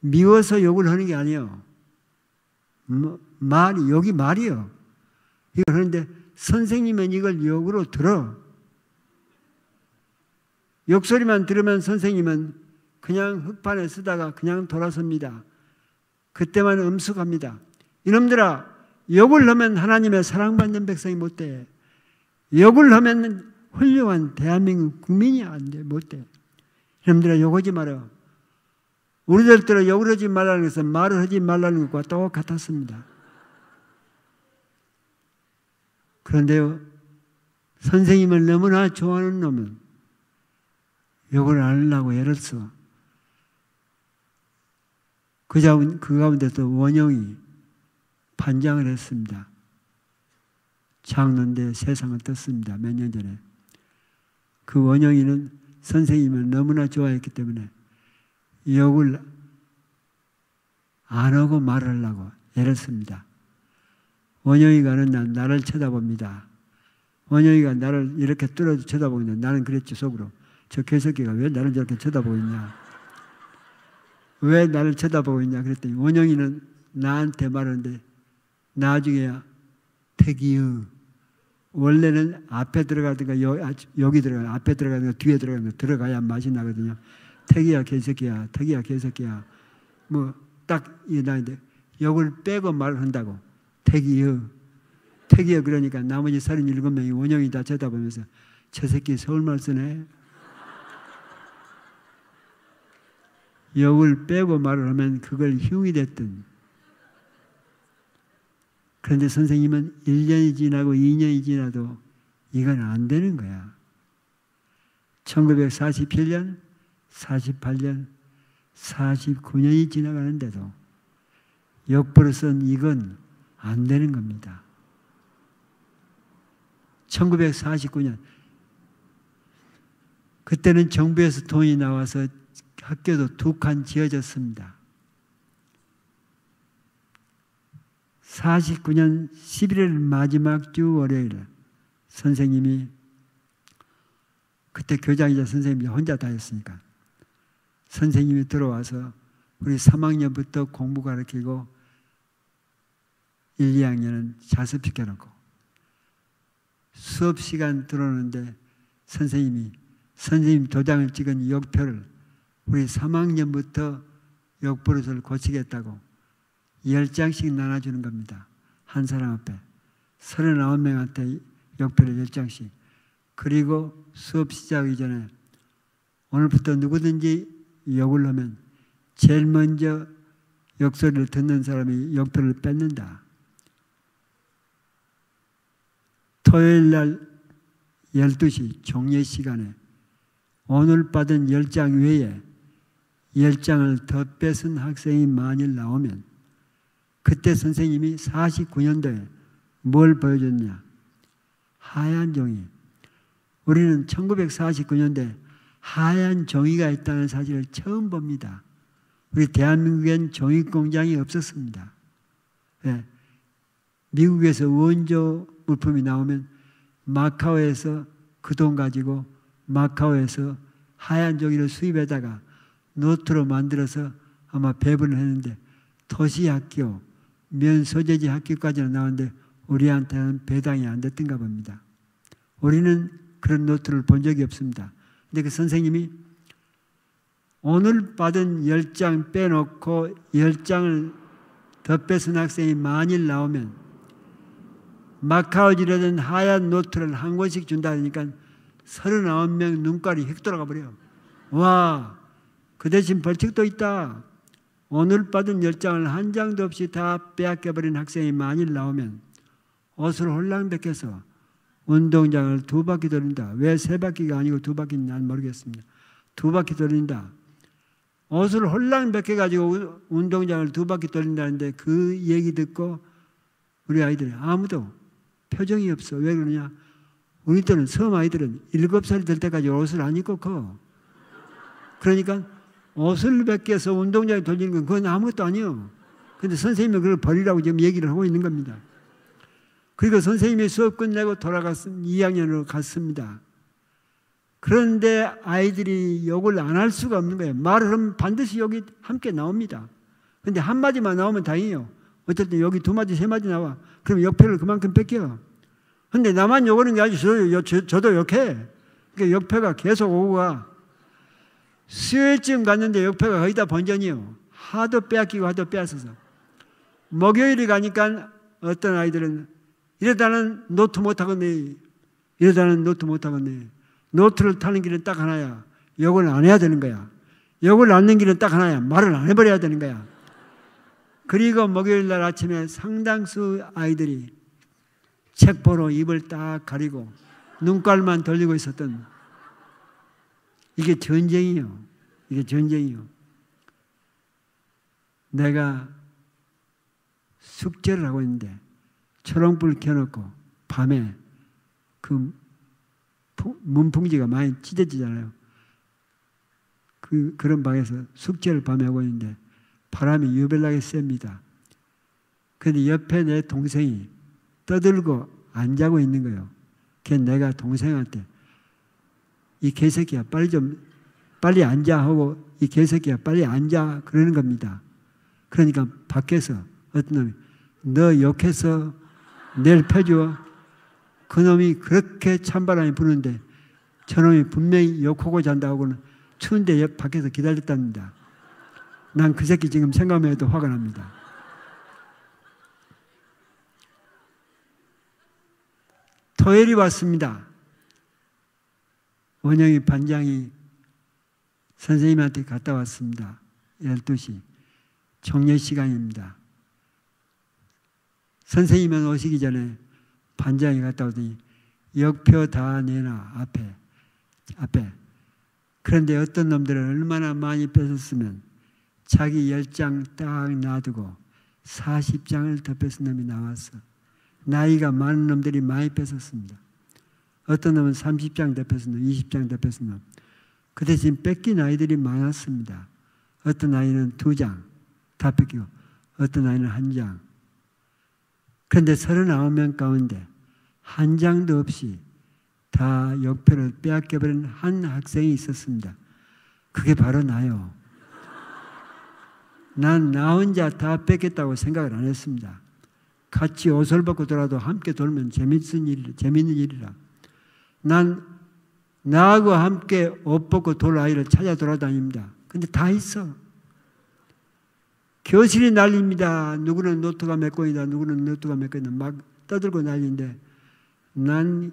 미워서 욕을 하는 게 아니에요. 뭐, 말이, 여기 말이요. 이걸 하는데 선생님은 이걸 욕으로 들어. 욕소리만 들으면 선생님은 그냥 흑판에 쓰다가 그냥 돌아섭니다. 그때만 음숙합니다. 이놈들아, 욕을 하면 하나님의 사랑받는 백성이 못 돼. 욕을 하면 훌륭한 대한민국 국민이 안 돼, 못 돼. 이놈들아, 욕하지 마라. 우리들대로 욕을 하지 말라는 것은 말을 하지 말라는 것과 똑같았습니다. 그런데요, 선생님을 너무나 좋아하는 놈은 욕을 안 하려고 애를 써. 그, 그 가운데서 원영이 반장을 했습니다. 장로인데 세상을 떴습니다. 몇 년 전에. 그 원영이는 선생님을 너무나 좋아했기 때문에 욕을 안 하고 말하려고 애를 씁니다. 원영이가 어느 날 나를 쳐다봅니다. 원영이가 나를 이렇게 뚫어 쳐다보는데 나는 그랬지 속으로. 저 개새끼가 왜 나를 저렇게 쳐다보고 있냐. 왜 나를 쳐다보고 있냐 그랬더니 원영이는 나한테 말하는데 나중에야 태기유 원래는 앞에 들어가든가 여기 들어가 앞에 들어가든가 뒤에 들어가든가 들어가야 맛이 나거든요. 태기야 개새끼야 태기야 개새끼야 뭐딱 이게 나는데 욕을 빼고 말을 한다고 택이여. 택이여 그러니까 나머지 37명이 원형이 다 쳐다보면서 저 새끼 서울말 쓰네. 역을 빼고 말을 하면 그걸 흉이 됐든. 그런데 선생님은 1년이 지나고 2년이 지나도 이건 안 되는 거야. 1947년, 48년, 49년이 지나가는데도 역버릇은 이건 안 되는 겁니다. 1949년 그때는 정부에서 돈이 나와서 학교도 두 칸 지어졌습니다. 49년 11월 마지막 주 월요일 선생님이 그때 교장이자 선생님이 혼자 다녔으니까 선생님이 들어와서 우리 3학년부터 공부 가르치고 1, 2학년은 자습시켜놓고 수업 시간 들어오는데 선생님이 선생님 도장을 찍은 역표를 우리 3학년부터 역버릇을 고치겠다고 10장씩 나눠주는 겁니다. 한 사람 앞에. 39명한테 역표를 10장씩. 그리고 수업 시작하기 전에 오늘부터 누구든지 욕을 하면 제일 먼저 역소리를 듣는 사람이 역표를 뺏는다. 토요일 날 12시 종례 시간에 오늘 받은 10장 외에 10장을 더 뺏은 학생이 만일 나오면 그때 선생님이 49년도에 뭘 보여줬냐? 하얀 종이. 우리는 1949년도에 하얀 종이가 있다는 사실을 처음 봅니다. 우리 대한민국엔 종이 공장이 없었습니다. 네. 미국에서 원조 물품이 나오면 마카오에서 그 돈 가지고 마카오에서 하얀 종이를 수입해다가 노트로 만들어서 아마 배분을 했는데 도시학교, 면소재지 학교까지는 나왔는데 우리한테는 배당이 안 됐던가 봅니다. 우리는 그런 노트를 본 적이 없습니다. 근데 그 선생님이 오늘 받은 10장 빼놓고 10장을 더 뺏은 학생이 만일 나오면 마카오지라든 하얀 노트를 한 권씩 준다니까 39명 눈깔이 휙 돌아가 버려. 와, 그 대신 벌칙도 있다. 오늘 받은 열장을 한 장도 없이 다 빼앗겨버린 학생이 만일 나오면 옷을 홀랑 벗겨서 운동장을 두 바퀴 돌린다. 왜 세 바퀴가 아니고 두 바퀴인지 난 모르겠습니다. 두 바퀴 돌린다. 옷을 홀랑 벗겨가지고 운동장을 두 바퀴 돌린다는데 그 얘기 듣고 우리 아이들이 아무도 표정이 없어. 왜 그러냐? 우리 때는 섬 아이들은 일곱 살 될 때까지 옷을 안 입고 커. 그러니까 옷을 벗겨서 운동장에 돌리는 건 그건 아무것도 아니요. 근데 선생님이 그걸 버리라고 지금 얘기를 하고 있는 겁니다. 그리고 선생님이 수업 끝내고 돌아갔, 2학년으로 갔습니다. 그런데 아이들이 욕을 안 할 수가 없는 거예요. 말을 하면 반드시 여기 함께 나옵니다. 근데 한마디만 나오면 다행이에요. 어쨌든 여기 두 마디, 세 마디 나와. 그럼 욕패를 그만큼 뺏겨. 근데 나만 욕하는 게 아니고 저, 저, 도 욕해. 그러니까 욕패가 계속 오고 가. 수요일쯤 갔는데 욕패가 거의 다 본전이요. 하도 빼앗기고 하도 빼앗아서. 목요일에 가니까 어떤 아이들은 이러다는 노트 못하겠네. 이러다는 노트 못하겠네. 노트를 타는 길은 딱 하나야. 욕을 안 해야 되는 거야. 욕을 않는 길은 딱 하나야. 말을 안 해버려야 되는 거야. 그리고 목요일 날 아침에 상당수 아이들이 책보로 입을 딱 가리고 눈깔만 돌리고 있었던 이게 전쟁이요. 이게 전쟁이요. 내가 숙제를 하고 있는데 초롱불 켜놓고 밤에 그 문풍지가 많이 찢어지잖아요. 그, 그런 방에서 숙제를 밤에 하고 있는데 바람이 유별나게 셉니다. 근데 옆에 내 동생이 떠들고 안 자고 있는 거예요. 걔 내가 동생한테 이 개새끼야 빨리 좀 빨리 앉아 하고 이 개새끼야 빨리 앉아 그러는 겁니다. 그러니까 밖에서 어떤 놈이 너 욕해서 내일 펴줘. 그 놈이 그렇게 찬바람이 부는데 저놈이 분명히 욕하고 잔다고는 추운데 옆 밖에서 기다렸답니다. 난 그 새끼 지금 생각만 해도 화가 납니다. 토요일이 왔습니다. 원영이 반장이 선생님한테 갔다 왔습니다. 12시. 정례 시간입니다. 선생님은 오시기 전에 반장이 갔다 오더니 역표 다 내놔 앞에 앞에 그런데 어떤 놈들은 얼마나 많이 뺏었으면 자기 열장딱 놔두고 40장을 더 뺏은 놈이 나왔어. 나이가 많은 놈들이 많이 뺏었습니다. 어떤 놈은 30장 더 뺏은 놈, 20장 더 뺏은 놈. 그 대신 뺏긴 아이들이 많았습니다. 어떤 아이는 두 장 다 뺏기고, 어떤 아이는 한 장. 그런데 39명 가운데 한 장도 없이 다 역표를 빼앗겨버린 한 학생이 있었습니다. 그게 바로 나요. 난 나 혼자 다 뺏겠다고 생각을 안 했습니다. 같이 옷을 벗고 돌아도 함께 돌면 재밌는 일, 재밌는 일이라. 난 나하고 함께 옷 벗고 돌 아이를 찾아 돌아다닙니다. 근데 다 있어. 교실이 난립니다. 누구는 노트가 몇 권이다. 누구는 노트가 몇 권이다. 막 떠들고 난리인데 난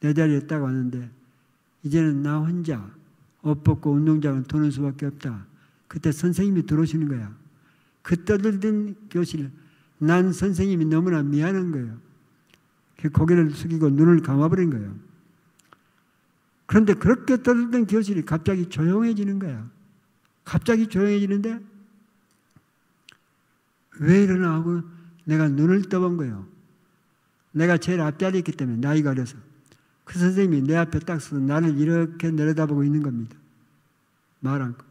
내 자리에 딱 왔는데 이제는 나 혼자 옷 벗고 운동장을 도는 수밖에 없다. 그때 선생님이 들어오시는 거야. 그 떠들던 교실 난 선생님이 너무나 미안한 거예요. 그 고개를 숙이고 눈을 감아버린 거예요. 그런데 그렇게 떠들던 교실이 갑자기 조용해지는 거야. 갑자기 조용해지는데 왜 이러나 하고 내가 눈을 떠본 거예요. 내가 제일 앞자리에 있기 때문에 나이가 어려서. 그 선생님이 내 앞에 딱 서서 나를 이렇게 내려다보고 있는 겁니다. 말 않고.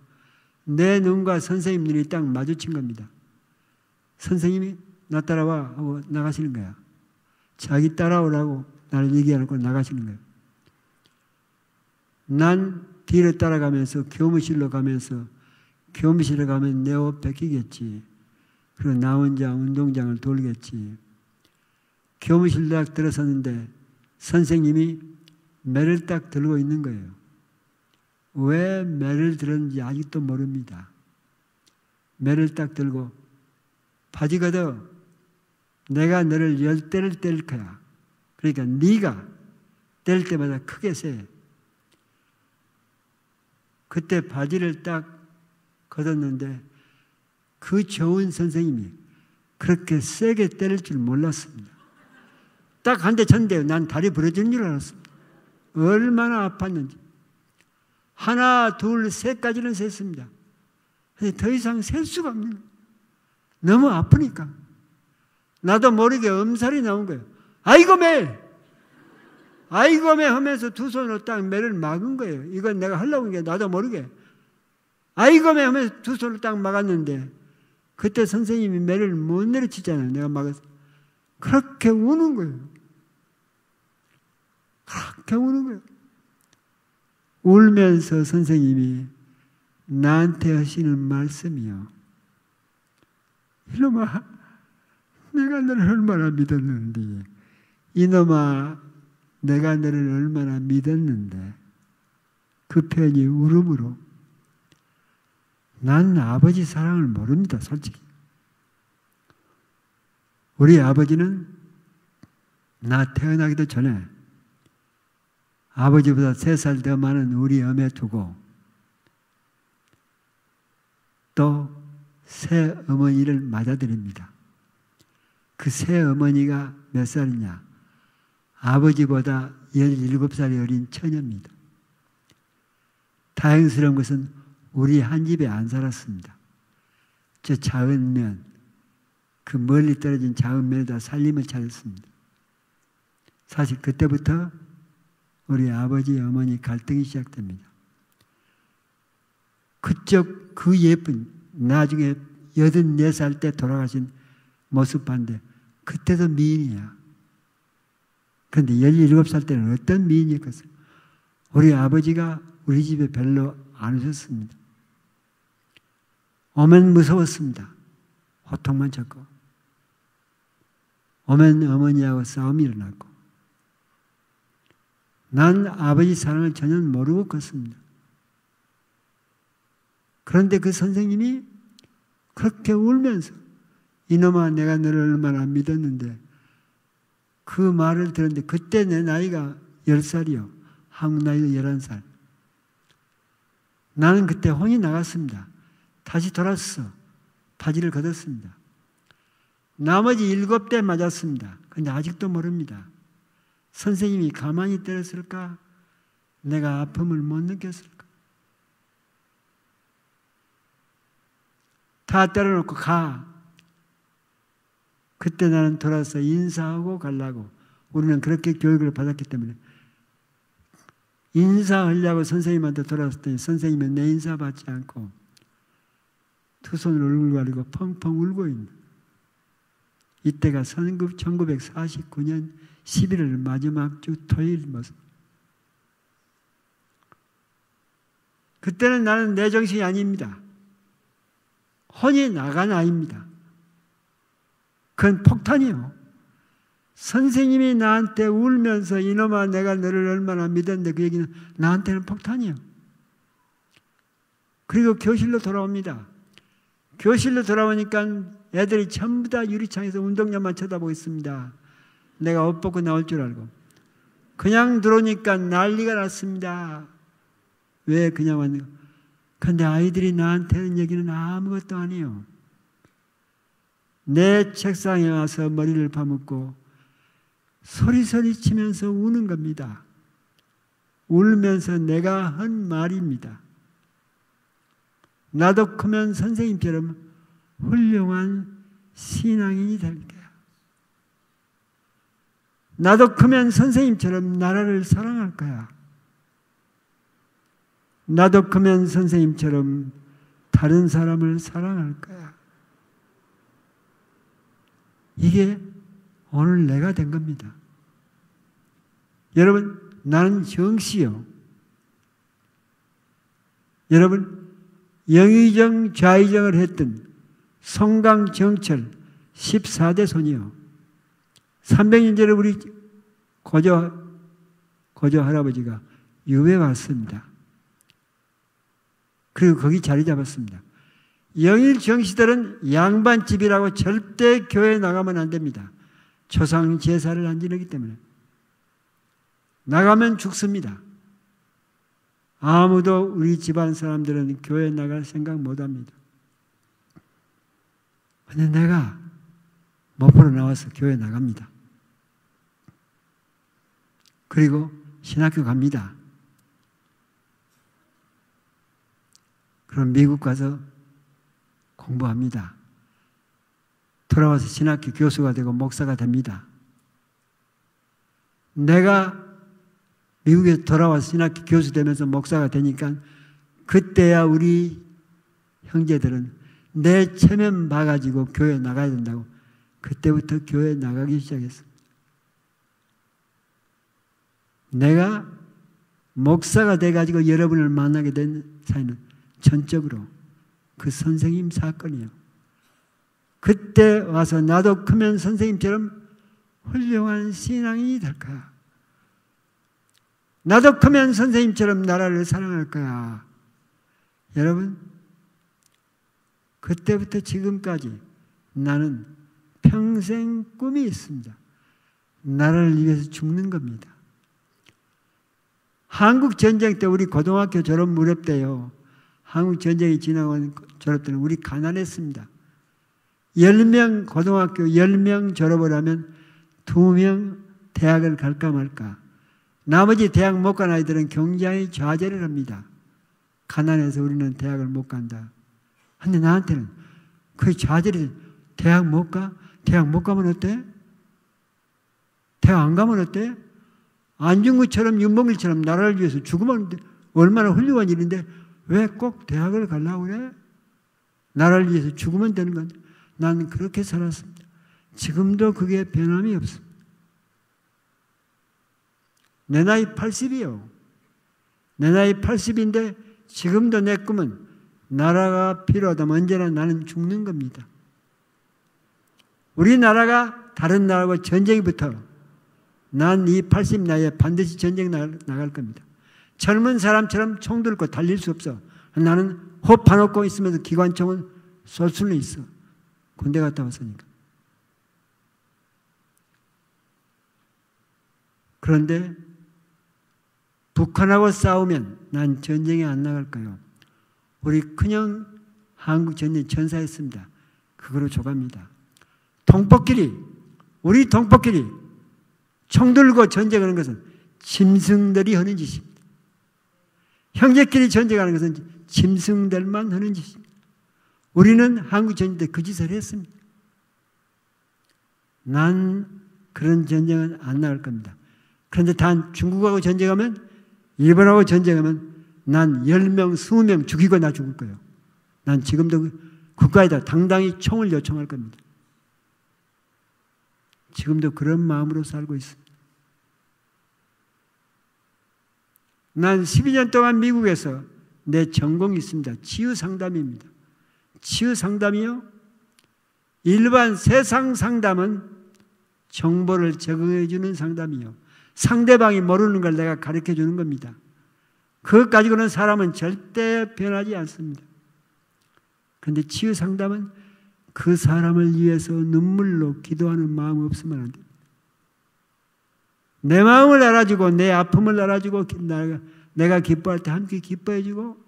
내 눈과 선생님 눈이 딱 마주친 겁니다. 선생님이 나 따라와 하고 나가시는 거야. 자기 따라오라고 나를 얘기하고 나가시는 거예요. 난 뒤를 따라가면서 교무실로 가면서 교무실에 가면 내옷 벗기겠지. 그리고 나 혼자 운동장을 돌겠지. 교무실 딱 들어섰는데 선생님이 매를 딱 들고 있는 거예요. 왜 매를 들었는지 아직도 모릅니다. 매를 딱 들고 바지거든 내가 너를 열 대를 뗄 거야. 그러니까 네가 뗄 때마다 크게 세. 그때 바지를 딱 걷었는데 그 좋은 선생님이 그렇게 세게 때릴 줄 몰랐습니다. 딱 한 대 쳤는데 난 다리 부러지는 줄 알았습니다. 얼마나 아팠는지. 하나, 둘, 셋까지는 셌습니다. 근데 더 이상 셀 수가 없는. 너무 아프니까. 나도 모르게 엄살이 나온 거예요. 아이고, 매! 아이고, 매! 하면서 두 손으로 딱 매를 막은 거예요. 이건 내가 하려고 한게 나도 모르게. 아이고, 매! 하면서 두 손으로 딱 막았는데, 그때 선생님이 매를 못 내려치잖아요. 내가 막았어. 그렇게 우는 거예요. 그렇게 우는 거예요. 울면서 선생님이 나한테 하시는 말씀이요. 이놈아, 내가 너를 얼마나 믿었는데, 이놈아, 내가 너를 얼마나 믿었는데, 그 표현이 울음으로, 난 아버지 사랑을 모릅니다, 솔직히. 우리 아버지는 나 태어나기도 전에 아버지보다 세 살 더 많은 우리 엄에 두고 또 새 어머니를 맞아드립니다. 그 새 어머니가 몇 살이냐? 아버지보다 17살이 어린 처녀입니다. 다행스러운 것은 우리 한 집에 안 살았습니다. 저 작은 면, 그 멀리 떨어진 작은 면에다 살림을 차렸습니다. 사실 그때부터 우리 아버지, 어머니 갈등이 시작됩니다. 그쪽 그 예쁜 나중에 84살 때 돌아가신 모습 봤는데 그때도 미인이야. 그런데 17살 때는 어떤 미인이었겠어요? 우리 아버지가 우리 집에 별로 안 오셨습니다. 오면 무서웠습니다. 호통만 쳤고. 오면 어머니하고 싸움이 일어났고. 난 아버지 사랑을 전혀 모르고 컸습니다. 그런데 그 선생님이 그렇게 울면서 이놈아 내가 너를 얼마나 믿었는데 그 말을 들었는데 그때 내 나이가 10살이요. 한국 나이도 11살. 나는 그때 혼이 나갔습니다. 다시 돌아서 바지를 걷었습니다. 나머지 일곱 대 맞았습니다. 근데 아직도 모릅니다. 선생님이 가만히 때렸을까? 내가 아픔을 못 느꼈을까? 다 때려놓고 가. 그때 나는 돌아서 인사하고 가려고. 우리는 그렇게 교육을 받았기 때문에. 인사하려고 선생님한테 돌아왔더니 선생님은 내 인사 받지 않고 두 손을 얼굴 가리고 펑펑 울고 있는. 이때가 1949년 11월 마지막 주 토요일 모습. 그때는 나는 내 정신이 아닙니다. 혼이 나간 아입니다. 그건 폭탄이요. 선생님이 나한테 울면서 이놈아 내가 너를 얼마나 믿었는데 그 얘기는 나한테는 폭탄이요. 그리고 교실로 돌아옵니다. 교실로 돌아오니까 애들이 전부 다 유리창에서 운동장만 쳐다보고 있습니다. 내가 옷 벗고 나올 줄 알고. 그냥 들어오니까 난리가 났습니다. 왜 그냥 왔는가? 근데 아이들이 나한테 하는 얘기는 아무것도 아니에요. 내 책상에 와서 머리를 파묻고 소리소리 치면서 우는 겁니다. 울면서 내가 한 말입니다. 나도 크면 선생님처럼 훌륭한 신앙인이 될 거야. 나도 크면 선생님처럼 나라를 사랑할 거야. 나도 크면 선생님처럼 다른 사람을 사랑할 거야. 이게 오늘 내가 된 겁니다. 여러분, 나는 정시요. 여러분, 영의정 좌의정을 했던 성강정철 14대 손이요. 300년 전에 우리 고조, 고조 할아버지가 유배 왔습니다. 그리고 거기 자리 잡았습니다. 영일 정시들은 양반집이라고 절대 교회 나가면 안 됩니다. 초상 제사를 안 지내기 때문에. 나가면 죽습니다. 아무도 우리 집안 사람들은 교회 나갈 생각 못 합니다. 근데 내가 목포로 나와서 교회 나갑니다. 그리고 신학교 갑니다. 그럼 미국 가서 공부합니다. 돌아와서 신학교 교수가 되고 목사가 됩니다. 내가 미국에 돌아와서 신학교 교수 되면서 목사가 되니까 그때야 우리 형제들은 내 체면 봐가지고 교회 나가야 된다고 그때부터 교회 나가기 시작했습니다. 내가 목사가 돼가지고 여러분을 만나게 된 사이는 전적으로 그 선생님 사건이에요. 그때 와서 나도 크면 선생님처럼 훌륭한 신앙이 될 거야. 나도 크면 선생님처럼 나라를 사랑할 거야. 여러분, 그때부터 지금까지 나는 평생 꿈이 있습니다. 나라를 위해서 죽는 겁니다. 한국 전쟁 때 우리 고등학교 졸업 무렵 때요. 한국 전쟁이 지나온 졸업 때는 우리 가난했습니다. 10명 고등학교 10명 졸업을 하면 2명 대학을 갈까 말까. 나머지 대학 못 간 아이들은 굉장히 좌절을 합니다. 가난해서 우리는 대학을 못 간다. 근데 나한테는 그 좌절이 대학 못 가? 대학 못 가면 어때? 대학 안 가면 어때? 안중구처럼 윤봉길처럼 나라를 위해서 죽으면 얼마나 훌륭한 일인데 왜 꼭 대학을 가려고 그래? 나라를 위해서 죽으면 되는 건데 난 그렇게 살았습니다. 지금도 그게 변함이 없습니다. 내 나이 80이요. 내 나이 80인데 지금도 내 꿈은 나라가 필요하다면 언제나 나는 죽는 겁니다. 우리나라가 다른 나라와 전쟁이 붙어 난이 80 나이에 반드시 전쟁 나갈 겁니다. 젊은 사람처럼 총 들고 달릴 수 없어. 나는 호흡 파놓고 있으면서 기관총은 쏠 수는 있어. 군대 갔다 왔으니까. 그런데 북한하고 싸우면 난 전쟁에 안 나갈 거요 우리 큰형 한국 전쟁 전사했습니다. 그거로 조갑니다. 동포끼리, 우리 동포끼리 총 들고 전쟁하는 것은 짐승들이 하는 짓입니다. 형제끼리 전쟁하는 것은 짐승들만 하는 짓입니다. 우리는 한국 전쟁 때 그 짓을 했습니다. 난 그런 전쟁은 안 나갈 겁니다. 그런데 단 중국하고 전쟁하면 일본하고 전쟁하면 난 10명, 20명 죽이고 나 죽을 거예요. 난 지금도 국가에다 당당히 총을 요청할 겁니다. 지금도 그런 마음으로 살고 있습니다. 난 12년 동안 미국에서 내 전공이 있습니다. 치유 상담입니다. 치유 상담이요? 일반 세상 상담은 정보를 제공해 주는 상담이요. 상대방이 모르는 걸 내가 가르쳐 주는 겁니다. 그것 가지고는 사람은 절대 변하지 않습니다. 그런데 치유 상담은 그 사람을 위해서 눈물로 기도하는 마음 없으면 안 됩니다. 내 마음을 알아주고 내 아픔을 알아주고 내가 기뻐할 때 함께 기뻐해주고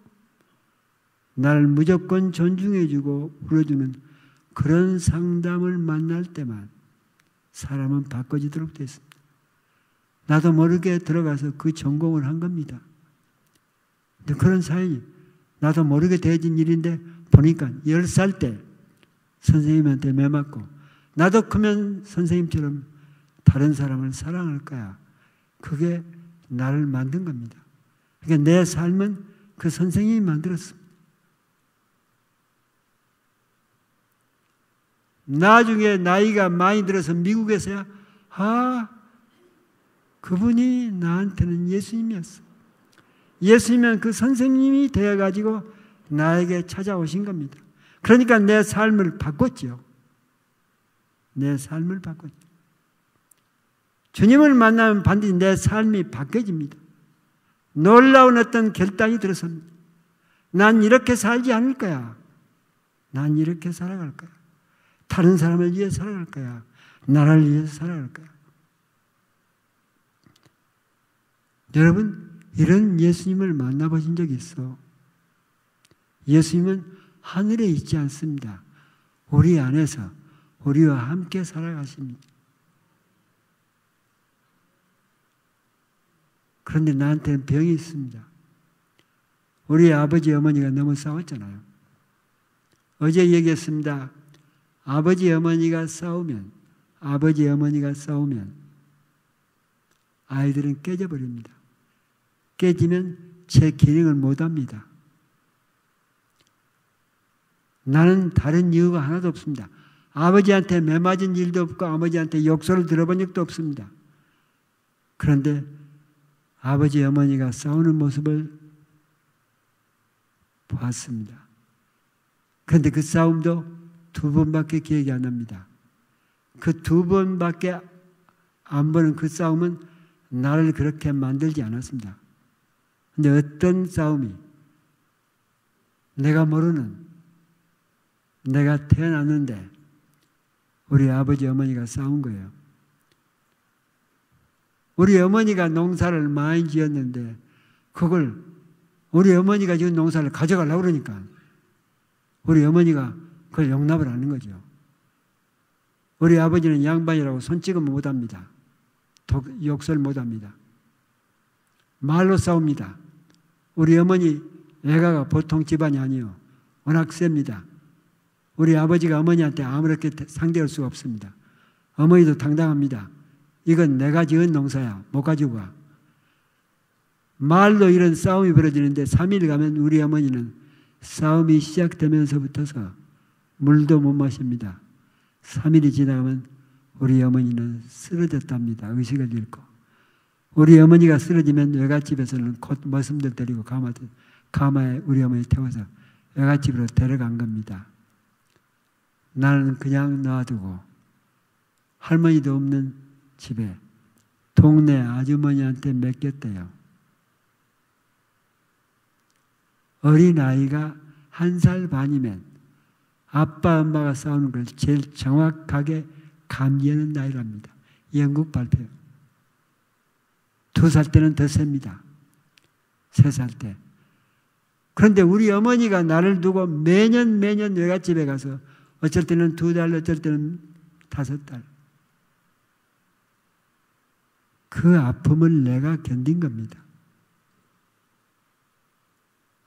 나를 무조건 존중해주고 불어주는 그런 상담을 만날 때만 사람은 바꿔지도록 됐습니다. 나도 모르게 들어가서 그 전공을 한 겁니다. 근데 그런 사연이 나도 모르게 되어진 일인데 보니까 10살 때 선생님한테 매 맞고 나도 크면 선생님처럼 다른 사람을 사랑할 거야. 그게 나를 만든 겁니다. 그러니까 내 삶은 그 선생님이 만들었습니다. 나중에 나이가 많이 들어서 미국에서야 아 그분이 나한테는 예수님이었어. 예수님은 그 선생님이 되어가지고 나에게 찾아오신 겁니다. 그러니까 내 삶을 바꿨죠. 내 삶을 바꿨죠. 주님을 만나면 반드시 내 삶이 바뀌어집니다. 놀라운 어떤 결단이 들어섭니다. 난 이렇게 살지 않을 거야. 난 이렇게 살아갈 거야. 다른 사람을 위해 살아갈 거야. 나를 위해서 살아갈 거야. 여러분, 이런 예수님을 만나보신 적 있어? 예수님은 하늘에 있지 않습니다. 우리 안에서 우리와 함께 살아가십니다. 그런데 나한테는 병이 있습니다. 우리 아버지 어머니가 너무 싸웠잖아요. 어제 얘기했습니다. 아버지 어머니가 싸우면 아버지 어머니가 싸우면 아이들은 깨져버립니다. 깨지면 제 기능을 못합니다. 나는 다른 이유가 하나도 없습니다. 아버지한테 매맞은 일도 없고 아버지한테 욕설을 들어본 적도 없습니다. 그런데 아버지 어머니가 싸우는 모습을 보았습니다. 그런데 그 싸움도 두 번밖에 기억이 안 납니다. 그 두 번밖에 안 보는 그 싸움은 나를 그렇게 만들지 않았습니다. 근데 어떤 싸움이 내가 모르는 내가 태어났는데 우리 아버지 어머니가 싸운 거예요. 우리 어머니가 농사를 많이 지었는데 그걸 우리 어머니가 지은 농사를 가져가려고 그러니까 우리 어머니가 그걸 용납을 하는 거죠. 우리 아버지는 양반이라고 손찌검 못합니다. 욕설 못합니다. 말로 싸웁니다. 우리 어머니 애가가 보통 집안이 아니요. 워낙 셉니다. 우리 아버지가 어머니한테 아무렇게 상대할 수가 없습니다. 어머니도 당당합니다. 이건 내가 지은 농사야. 못 가지고 가. 말로 이런 싸움이 벌어지는데 3일 가면 우리 어머니는 싸움이 시작되면서부터서 물도 못 마십니다. 3일이 지나면 우리 어머니는 쓰러졌답니다. 의식을 잃고. 우리 어머니가 쓰러지면 외갓집에서는 곧 머슴들 데리고 가마, 가마에 우리 어머니 태워서 외갓집으로 데려간 겁니다. 나는 그냥 놔두고 할머니도 없는 집에 동네 아주머니한테 맡겼대요. 어린아이가 한 살 반이면 아빠 엄마가 싸우는 걸 제일 정확하게 감지하는 나이랍니다. 영국 발표. 두 살 때는 더 셉니다. 세 살 때. 그런데 우리 어머니가 나를 두고 매년 매년 외갓집에 가서 어쩔 때는 두 달, 어쩔 때는 다섯 달. 그 아픔을 내가 견딘 겁니다.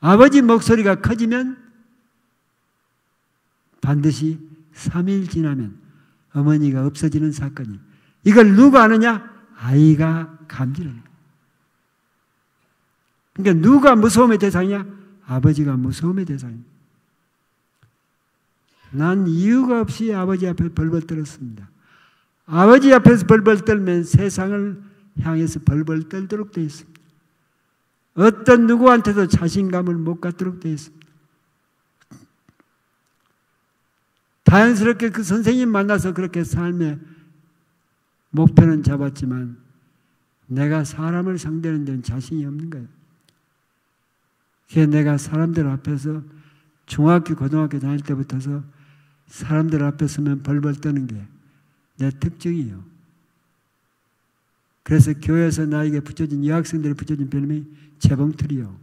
아버지 목소리가 커지면 반드시 3일 지나면 어머니가 없어지는 사건이. 이걸 누가 아느냐? 아이가 감지는 그러니까 누가 무서움의 대상이냐? 아버지가 무서움의 대상입니다. 난 이유가 없이 아버지 앞에 벌벌 떨었습니다. 아버지 앞에서 벌벌 떨면 세상을 향해서 벌벌 떨도록 되어 있습니다. 어떤 누구한테도 자신감을 못 갖도록 되어 있습니다. 자연스럽게 그 선생님 만나서 그렇게 삶의 목표는 잡았지만 내가 사람을 상대하는 데는 자신이 없는 거예요. 그래서 내가 사람들 앞에서 중학교, 고등학교 다닐 때부터서 사람들 앞에 서면 벌벌 떠는 게 내 특징이에요. 그래서 교회에서 나에게 붙여진 여학생들이 붙여진 별명이 재봉틀이요.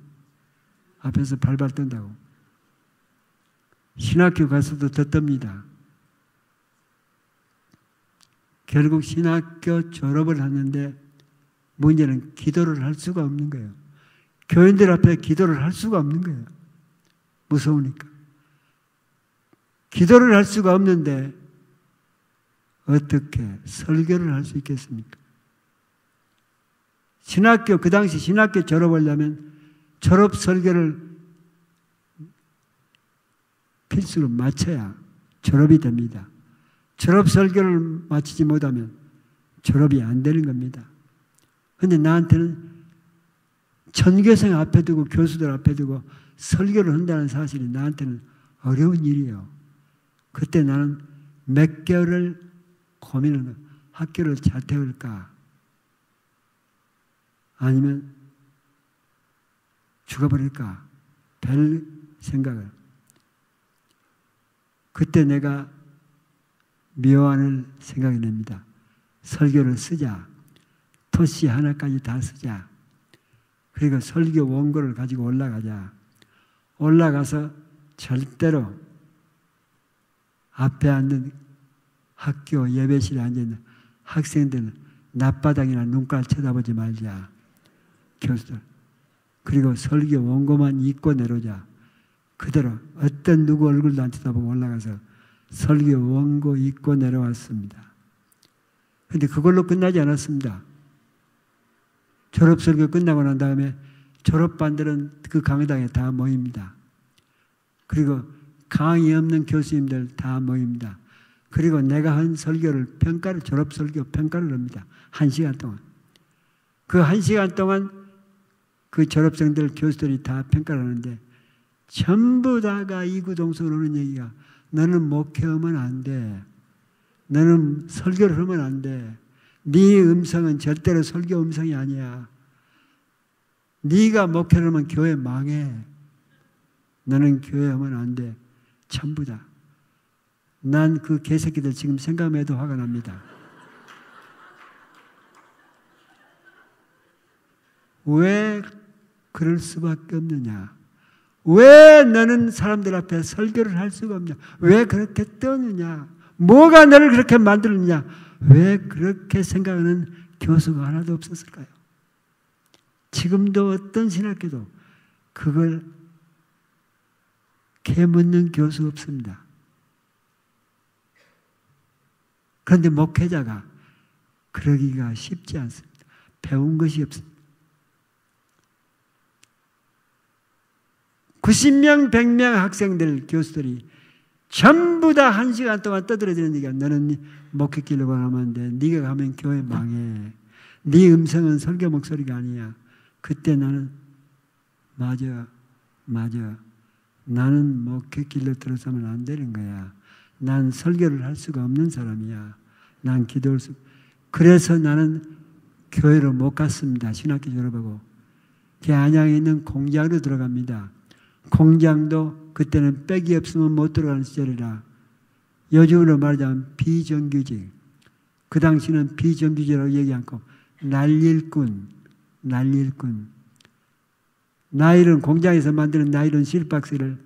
앞에서 발발 떤다고. 신학교 가서도 더 뜹니다. 결국 신학교 졸업을 하는데 문제는 기도를 할 수가 없는 거예요. 교인들 앞에 기도를 할 수가 없는 거예요. 무서우니까. 기도를 할 수가 없는데 어떻게 설교를 할 수 있겠습니까? 신학교, 그 당시 신학교 졸업하려면 졸업 설교를 필수로 마쳐야 졸업이 됩니다. 졸업 설교를 마치지 못하면 졸업이 안 되는 겁니다. 근데 나한테는 전교생 앞에 두고 교수들 앞에 두고 설교를 한다는 사실이 나한테는 어려운 일이에요. 그때 나는 몇 개월을 고민을 학교를 잘 태울까 아니면 죽어버릴까 별 생각을 그때 내가 묘안을 생각해 냅니다. 설교를 쓰자. 토시 하나까지 다 쓰자. 그리고 설교 원고를 가지고 올라가자. 올라가서 절대로 앞에 앉는 학교 예배실에 앉아있는 학생들은 낮바닥이나 눈깔 쳐다보지 말자. 교수들. 그리고 설교 원고만 읽고 내려오자. 그대로 어떤 누구 얼굴도 안 쳐다보고 올라가서 설교 원고 읽고 내려왔습니다. 근데 그걸로 끝나지 않았습니다. 졸업 설교 끝나고 난 다음에 졸업반들은 그 강의당에 다 모입니다. 그리고 강의 없는 교수님들 다 모입니다. 그리고 내가 한 설교를 평가를, 졸업 설교 평가를 합니다. 한 시간 동안. 그 한 시간 동안 그 졸업생들, 교수들이 다 평가를 하는데 전부 다가 이구동성으로 하는 얘기가 너는 목회하면 안 돼. 너는 설교를 하면 안 돼. 네 음성은 절대로 설교 음성이 아니야. 네가 목회를 하면 교회 망해. 너는 교회 하면 안 돼. 전부 다. 난 그 개새끼들 지금 생각해도 화가 납니다. 왜 그럴 수밖에 없느냐? 왜 너는 사람들 앞에 설교를 할 수가 없냐? 왜 그렇게 떠느냐? 뭐가 너를 그렇게 만들었냐? 왜 그렇게 생각하는 교수가 하나도 없었을까요? 지금도 어떤 신학교도 그걸 캐묻는 교수 없습니다. 그런데 목회자가 그러기가 쉽지 않습니다. 배운 것이 없습니다. 90명, 100명 학생들, 교수들이 전부 다 한 시간 동안 떠들어지는 얘기가 너는 목회길로 가면 안 돼. 네가 가면 교회 망해. 네 음성은 설교 목소리가 아니야. 그때 나는 맞아, 맞아. 나는 목회길로 들어서면 안 되는 거야. 난 설교를 할 수가 없는 사람이야. 난 기도할 수. 그래서 나는 교회로 못 갔습니다. 신학교 졸업하고. 제 안양에 있는 공장으로 들어갑니다. 공장도 그때는 백이 없으면 못 들어가는 시절이라 요즘으로 말하자면 비정규직. 그 당시는 비정규직이라고 얘기 않고 날일꾼, 날일꾼. 나일은 공장에서 만드는 나일은 실박스를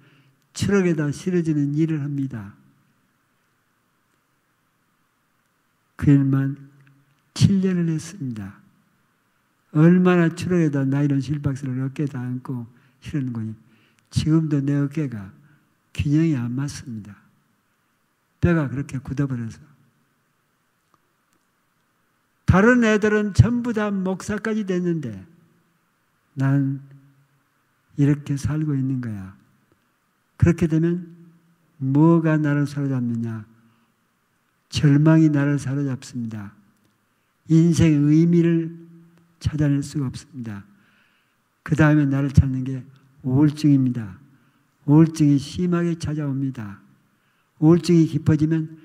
트럭에다 실어주는 일을 합니다. 그 일만 7년을 했습니다. 얼마나 트럭에다 나일론 실박스를 어깨에 다 안고 실는 거니. 지금도 내 어깨가 균형이 안 맞습니다. 뼈가 그렇게 굳어버려서. 다른 애들은 전부 다 목사까지 됐는데 난 이렇게 살고 있는 거야. 그렇게 되면 뭐가 나를 사로잡느냐? 절망이 나를 사로잡습니다. 인생의 의미를 찾아낼 수가 없습니다. 그 다음에 나를 찾는 게 우울증입니다. 우울증이 심하게 찾아옵니다. 우울증이 깊어지면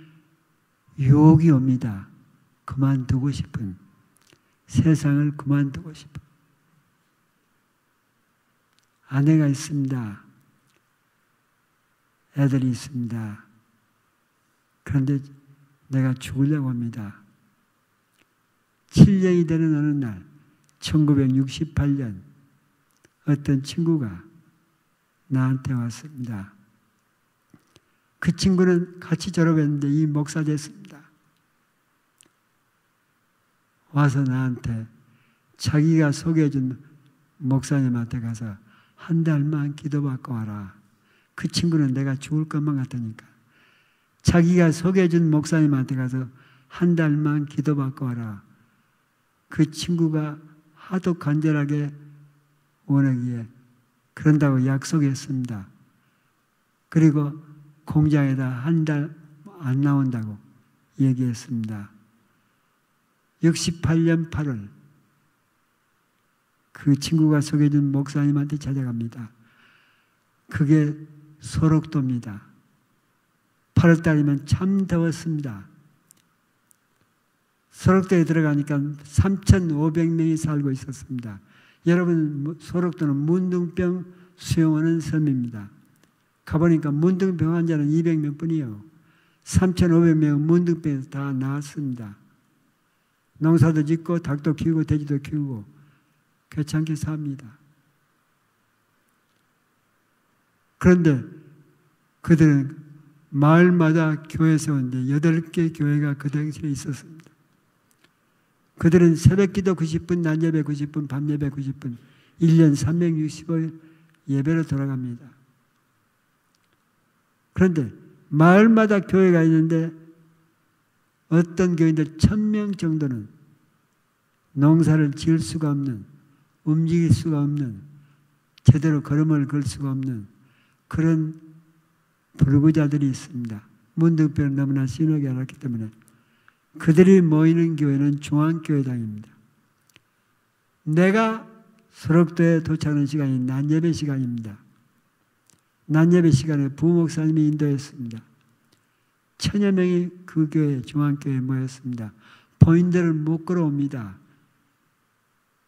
유혹이 옵니다. 그만두고 싶은 세상을 그만두고 싶은 아내가 있습니다. 애들이 있습니다. 그런데 내가 죽으려고 합니다. 7년이 되는 어느 날, 1968년, 어떤 친구가 나한테 왔습니다. 그 친구는 같이 졸업했는데 이 목사 됐습니다. 와서 나한테 자기가 소개해준 목사님한테 가서 한 달만 기도받고 와라. 그 친구는 내가 죽을 것만 같으니까. 자기가 소개해준 목사님한테 가서 한 달만 기도받고 와라. 그 친구가 하도 간절하게 원하기에 그런다고 약속했습니다. 그리고 공장에다 한 달 안 나온다고 얘기했습니다. 68년 8월 그 친구가 소개해준 목사님한테 찾아갑니다. 그게 소록도입니다. 8월달이면 참 더웠습니다. 소록도에 들어가니까 3,500명이 살고 있었습니다. 여러분, 소록도는 문둥병 수용하는 섬입니다. 가보니까 문둥병 환자는 200명 뿐이요. 3,500명은 문둥병에서 다 나았습니다. 농사도 짓고 닭도 키우고 돼지도 키우고 괜찮게 삽니다. 그런데 그들은 마을마다 교회 세웠는데 여덟 개 교회가 그 당시에 있었습니다. 그들은 새벽 기도 90분, 낮 예배 90분, 밤 예배 90분, 1년 365일 예배로 돌아갑니다. 그런데 마을마다 교회가 있는데 어떤 교인들 천 명 정도는 농사를 지을 수가 없는, 움직일 수가 없는, 제대로 걸음을 걸 수가 없는 그런 불구자들이 있습니다. 문득병 너무나 심하게 알았기 때문에 그들이 모이는 교회는 중앙교회당입니다. 내가 소록도에 도착하는 시간이 낮예배 시간입니다. 낮예배 시간에 부목사님이 인도했습니다. 천여 명이 그 교회, 중앙교회에 모였습니다. 본인들을 못 걸어옵니다.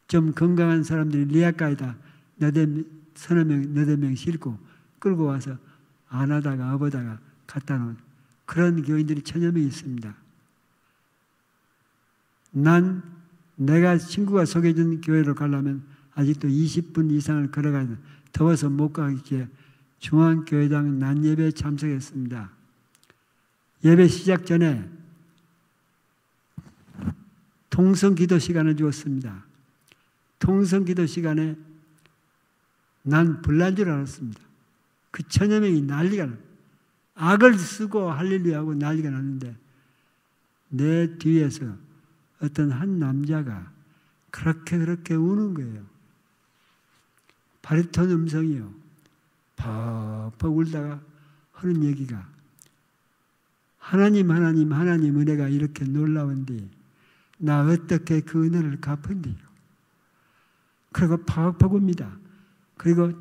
좀 건강한 사람들이 리아카에다 너댓, 서너 명, 너댓 명 싣고 끌고 와서 안 하다가 업어다가 갖다 놓은 그런 교인들이 천여 명 있습니다. 난 내가 친구가 소개해준 교회로 가려면 아직도 20분 이상을 걸어가야 돼. 더워서 못 가기에 중앙교회당 난 예배에 참석했습니다. 예배 시작 전에 통성 기도 시간을 주었습니다. 통성 기도 시간에 난 불난 줄 알았습니다. 그 천여 명이 난리가 나. 악을 쓰고 할렐루야하고 난리가 났는데 내 뒤에서 어떤 한 남자가 그렇게 그렇게 우는 거예요. 바리톤 음성이요. 퍽퍽 울다가 하는 얘기가 하나님 하나님 하나님 은혜가 이렇게 놀라운데 나 어떻게 그 은혜를 갚은디요. 그리고 팍팍 웁니다. 그리고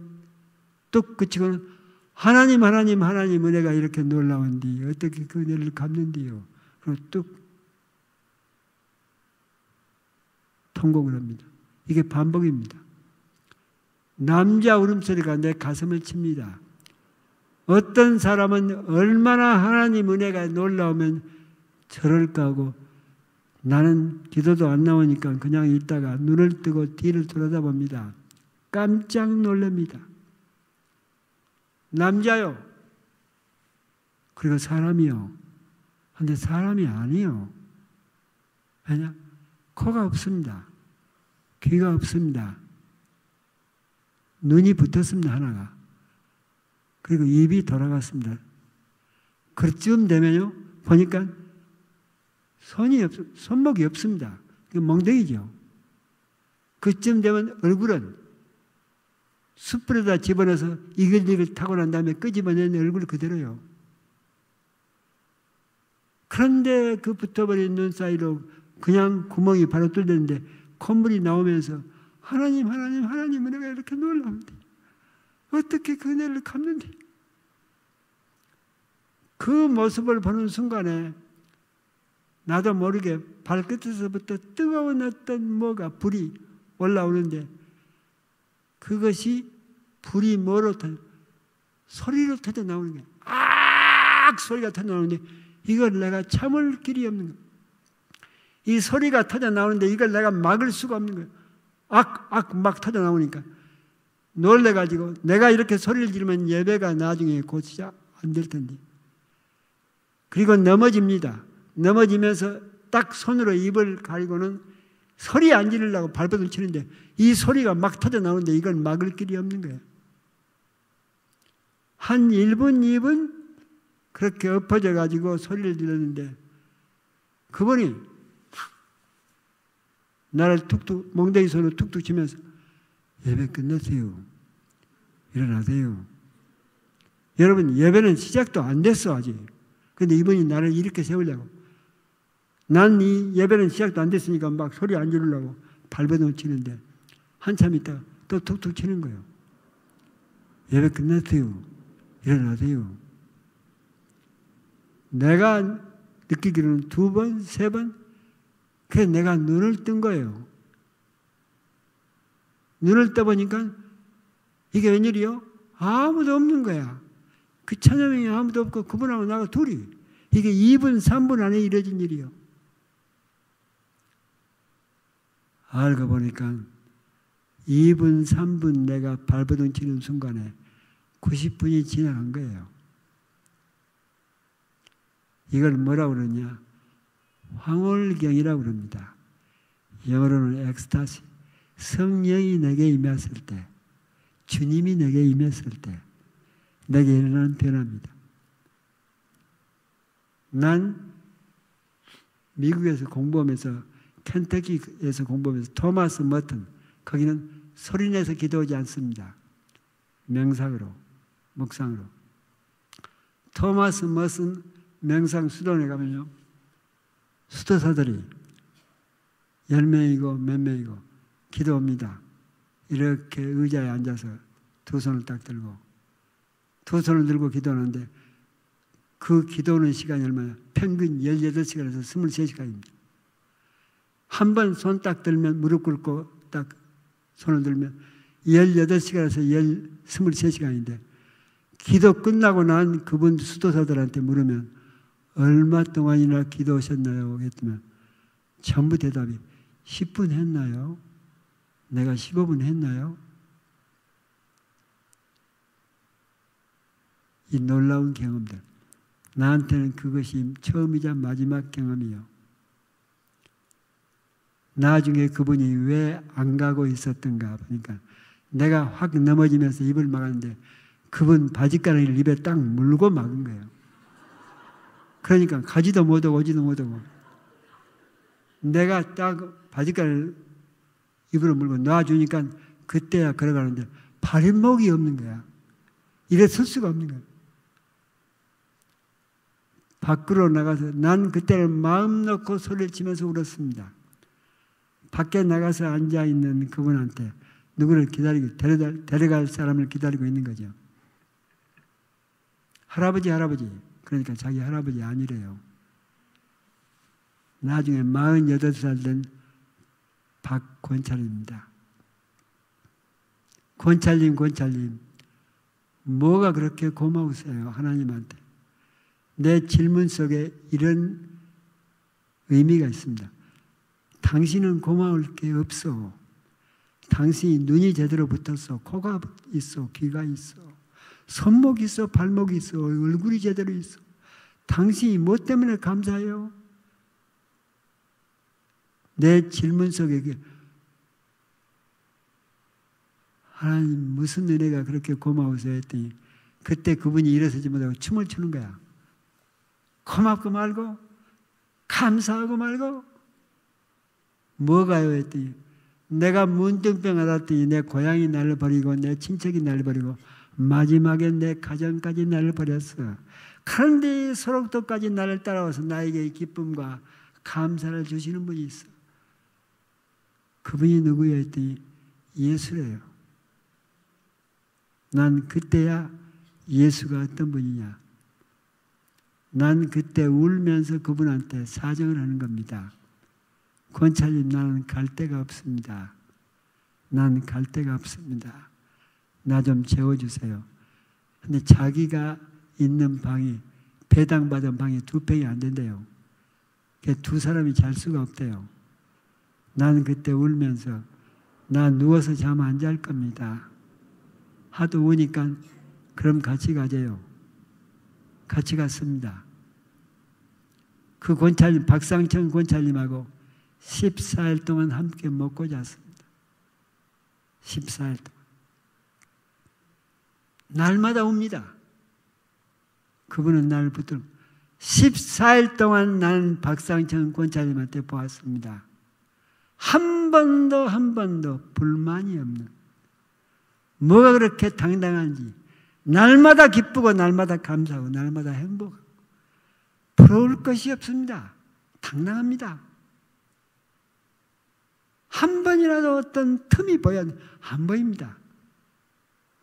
뚝 그치고는 하나님 하나님 하나님 은혜가 이렇게 놀라운디 어떻게 그 은혜를 갚는디요. 그리고 뚝 통곡을 합니다. 이게 반복입니다. 남자 울음소리가 내 가슴을 칩니다. 어떤 사람은 얼마나 하나님 은혜가 놀라우면 저럴까 하고 나는 기도도 안 나오니까 그냥 있다가 눈을 뜨고 뒤를 돌아다봅니다. 깜짝 놀랍니다. 남자요. 그리고 사람이요. 근데 사람이 아니요. 왜냐? 코가 없습니다. 귀가 없습니다. 눈이 붙었습니다, 하나가. 그리고 입이 돌아갔습니다. 그쯤 되면요, 보니까 손이 없, 손목이 없습니다. 멍덩이죠. 그쯤 되면 얼굴은 숯불에다 집어넣어서 이글이글 타고 난 다음에 끄집어낸 얼굴 그대로요. 그런데 그 붙어버린 눈 사이로 그냥 구멍이 바로 뚫렸는데 콧물이 나오면서 하나님, 하나님, 하나님 은혜가 이렇게 놀라운데 어떻게 그 은혜를 갚는데 그 모습을 보는 순간에 나도 모르게 발끝에서부터 뜨거운 어떤 뭐가 불이 올라오는데 그것이 불이 뭐로 터 소리로 터져 나오는 거야. 악 소리가 터져 나오는데 이걸 내가 참을 길이 없는 거야. 이 소리가 터져 나오는데 이걸 내가 막을 수가 없는 거야. 악, 악, 막 터져 나오니까. 놀래가지고 내가 이렇게 소리를 지르면 예배가 나중에 곧 시작 안될 텐데. 그리고 넘어집니다. 넘어지면서 딱 손으로 입을 가리고는 소리 안 지르려고 발버둥 치는데 이 소리가 막 터져 나오는데 이걸 막을 길이 없는 거예요. 한 1분, 2분 그렇게 엎어져 가지고 소리를 질렀는데 그분이 나를 툭툭 몽둥이 손으로 툭툭 치면서 예배 끝났어요. 일어나세요. 여러분 예배는 시작도 안 됐어 아직. 근데 이분이 나를 이렇게 세우려고. 난 이 예배는 시작도 안 됐으니까 막 소리 안 지르려고 발버둥 치는데 한참 있다가 또 툭툭 치는 거예요. 예배 끝났어요. 일어나세요. 내가 느끼기로는 두 번, 세 번, 그래서 내가 눈을 뜬 거예요. 눈을 떠보니까 이게 웬일이요? 아무도 없는 거야. 그 천여명이 아무도 없고 그분하고 나가 둘이. 이게 2분, 3분 안에 이뤄진 일이요. 알고 보니까 2분, 3분 내가 발버둥 치는 순간에 90분이 지나간 거예요. 이걸 뭐라고 그러냐? 황홀경이라고 그럽니다. 영어로는 엑스타시. 성령이 내게 임했을 때, 주님이 내게 임했을 때, 내게 일어나는 변화입니다. 난 미국에서 공부하면서 켄터키에서 공부하면서 토마스 머튼 거기는 소리내서 기도하지 않습니다. 명상으로 묵상으로 토마스 머슨 명상 수련회 가면요 수도사들이 열 명이고 몇 명이고 기도합니다. 이렇게 의자에 앉아서 두 손을 딱 들고 두 손을 들고 기도하는데 그 기도하는 시간이 얼마냐? 평균 18시간에서 23시간입니다. 한 번 손 딱 들면 무릎 꿇고 딱 손을 들면 18시간에서 23시간인데 기도 끝나고 난 그분 수도사들한테 물으면 얼마 동안이나 기도하셨나요? 했더니 전부 대답이 10분 했나요? 내가 15분 했나요? 이 놀라운 경험들. 나한테는 그것이 처음이자 마지막 경험이요. 나중에 그분이 왜 안 가고 있었던가 보니까 내가 확 넘어지면서 입을 막았는데 그분 바지가랑이를 입에 딱 물고 막은 거예요. 그러니까 가지도 못하고 오지도 못하고 내가 딱 바지가를 입으로 물고 놔주니까 그때야 걸어가는데 발목이 없는 거야. 이래 설 수가 없는 거야. 밖으로 나가서 난 그때는 마음 놓고 소리를 치면서 울었습니다. 밖에 나가서 앉아 있는 그분한테 누구를 기다리고 데려갈 사람을 기다리고 있는 거죠. 할아버지 할아버지 그러니까 자기 할아버지 아니래요. 나중에 48살 된 박권찰입니다. 권찰님 권찰님 뭐가 그렇게 고마우세요 하나님한테 내 질문 속에 이런 의미가 있습니다. 당신은 고마울 게 없어. 당신이 눈이 제대로 붙었어. 코가 있어. 귀가 있어. 손목 있어. 발목 있어. 얼굴이 제대로 있어. 당신이 뭐 때문에 감사해요? 내 질문 속에 하나님 무슨 은혜가 그렇게 고마우세요 했더니 그때 그분이 일어서지 못하고 춤을 추는 거야. 고맙고 말고 감사하고 말고 뭐가요 했더니 내가 문둥병 알았더니 내 고향이 나를 버리고 내 친척이 나를 버리고 마지막에 내 가정까지 나를 버렸어. 그런데 소록도까지 나를 따라와서 나에게 기쁨과 감사를 주시는 분이 있어. 그분이 누구야 했더니 예수래요. 난 그때야 예수가 어떤 분이냐. 난 그때 울면서 그분한테 사정을 하는 겁니다. 권찰님 나는 갈 데가 없습니다. 난 갈 데가 없습니다. 나 좀 재워주세요. 근데 자기가 있는 방이 배당받은 방이 두 평이 안 된대요. 두 사람이 잘 수가 없대요. 나는 그때 울면서 나 누워서 잠 안 잘 겁니다. 하도 우니까 그럼 같이 가재요. 같이 갔습니다. 그 권찰님, 박상천 권찰님하고 14일 동안 함께 먹고 잤습니다. 14일 동안. 날마다 옵니다. 그분은 나를 붙들고 14일 동안 나는 박상천 권찰님한테 보았습니다. 한 번도 한 번도 불만이 없는 뭐가 그렇게 당당한지 날마다 기쁘고 날마다 감사하고 날마다 행복하고 부러울 것이 없습니다. 당당합니다. 한 번이라도 어떤 틈이 보여 안 보입니다.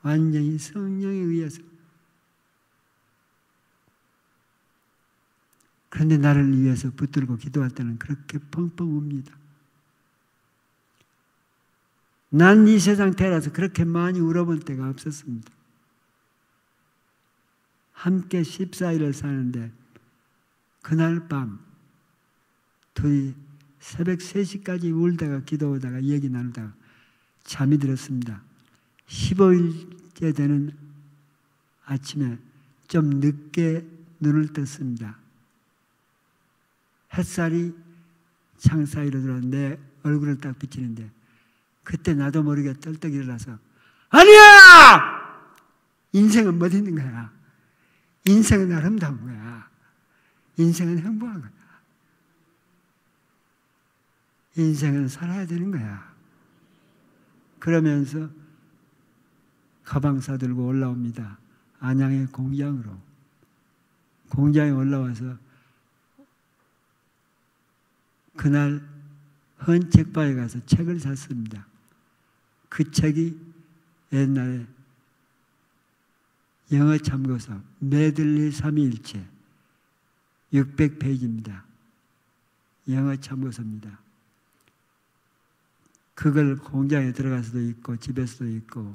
완전히 성령에 의해서. 그런데 나를 위해서 붙들고 기도할 때는 그렇게 펑펑 웁니다. 난 이 세상 태어나서 그렇게 많이 울어본 때가 없었습니다. 함께 14일을 사는데 그날 밤 둘이 새벽 3시까지 울다가 기도하다가 얘기 나누다가 잠이 들었습니다. 15일째 되는 아침에 좀 늦게 눈을 떴습니다. 햇살이 창 사이로 들어 내 얼굴을 딱 비치는데 그때 나도 모르게 떨떡 일어나서 아니야! 인생은 못 있는 거야. 인생은 아름다운 거야. 인생은 행복한 거야. 인생은 살아야 되는 거야. 그러면서 가방 싸들고 올라옵니다. 안양의 공장으로. 공장에 올라와서 그날 헌 책방에 가서 책을 샀습니다. 그 책이 옛날에 영어 참고서 메들리 삼위일체 600페이지입니다. 영어 참고서입니다. 그걸 공장에 들어가서도 있고 집에서도 있고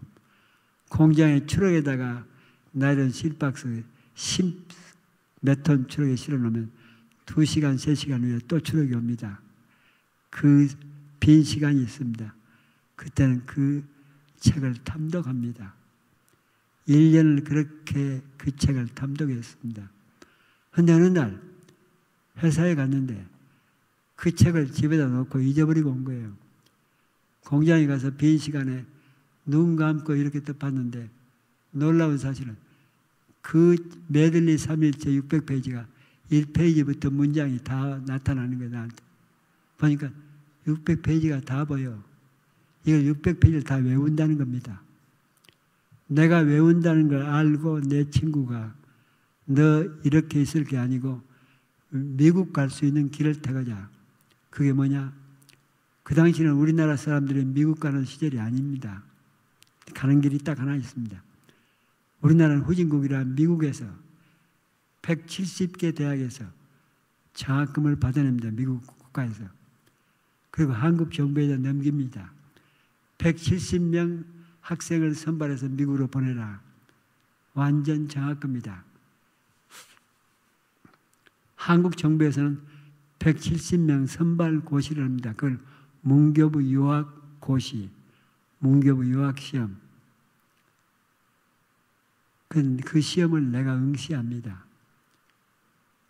공장의 추럭에다가 나이런 실박스 몇톤 추럭에 실어놓으면 2시간, 3시간 후에 또 추럭이 옵니다. 그 빈 시간이 있습니다. 그때는 그 책을 탐독합니다. 1년을 그렇게 그 책을 탐독했습니다. 근데 어느 날 회사에 갔는데 그 책을 집에다 놓고 잊어버리고 온 거예요. 공장에 가서 빈 시간에 눈 감고 이렇게 또 봤는데 놀라운 사실은 그 메들리 3일째 600페이지가 1페이지부터 문장이 다 나타나는 거예요, 나한테. 보니까 600페이지가 다 보여. 이걸 600페이지를 다 외운다는 겁니다. 내가 외운다는 걸 알고 내 친구가 너 이렇게 있을 게 아니고 미국 갈 수 있는 길을 택하자. 그게 뭐냐? 그 당시는 우리나라 사람들이 미국 가는 시절이 아닙니다. 가는 길이 딱 하나 있습니다. 우리나라는 후진국이라 미국에서 170개 대학에서 장학금을 받아냅니다. 미국 국가에서. 그리고 한국 정부에다 넘깁니다. 170명 학생을 선발해서 미국으로 보내라. 완전 장학금이다. 한국 정부에서는 170명 선발 고시를 합니다. 그걸 문교부 유학 고시, 문교부 유학 시험. 그, 그 시험을 내가 응시합니다.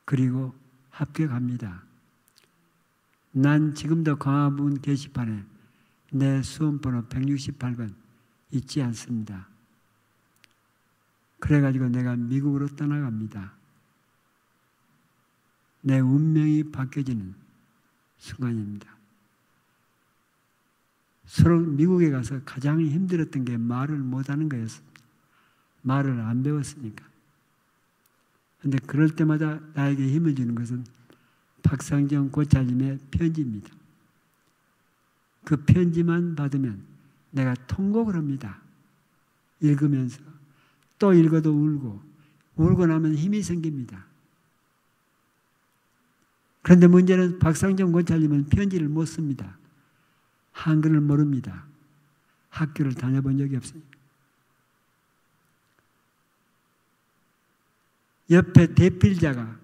그리고 합격합니다. 난 지금도 광화문 게시판에 내 수험번호 168번 잊지 않습니다. 그래가지고 내가 미국으로 떠나갑니다. 내 운명이 바뀌어지는 순간입니다. 서로 미국에 가서 가장 힘들었던 게 말을 못하는 거였습니다. 말을 안 배웠으니까. 근데 그럴 때마다 나에게 힘을 주는 것은 박상정 고찰님의 편지입니다. 그 편지만 받으면 내가 통곡을 합니다. 읽으면서 또 읽어도 울고 울고 나면 힘이 생깁니다. 그런데 문제는 박상정 권찰님은 편지를 못 씁니다. 한글을 모릅니다. 학교를 다녀본 적이 없으니까. 옆에 대필자가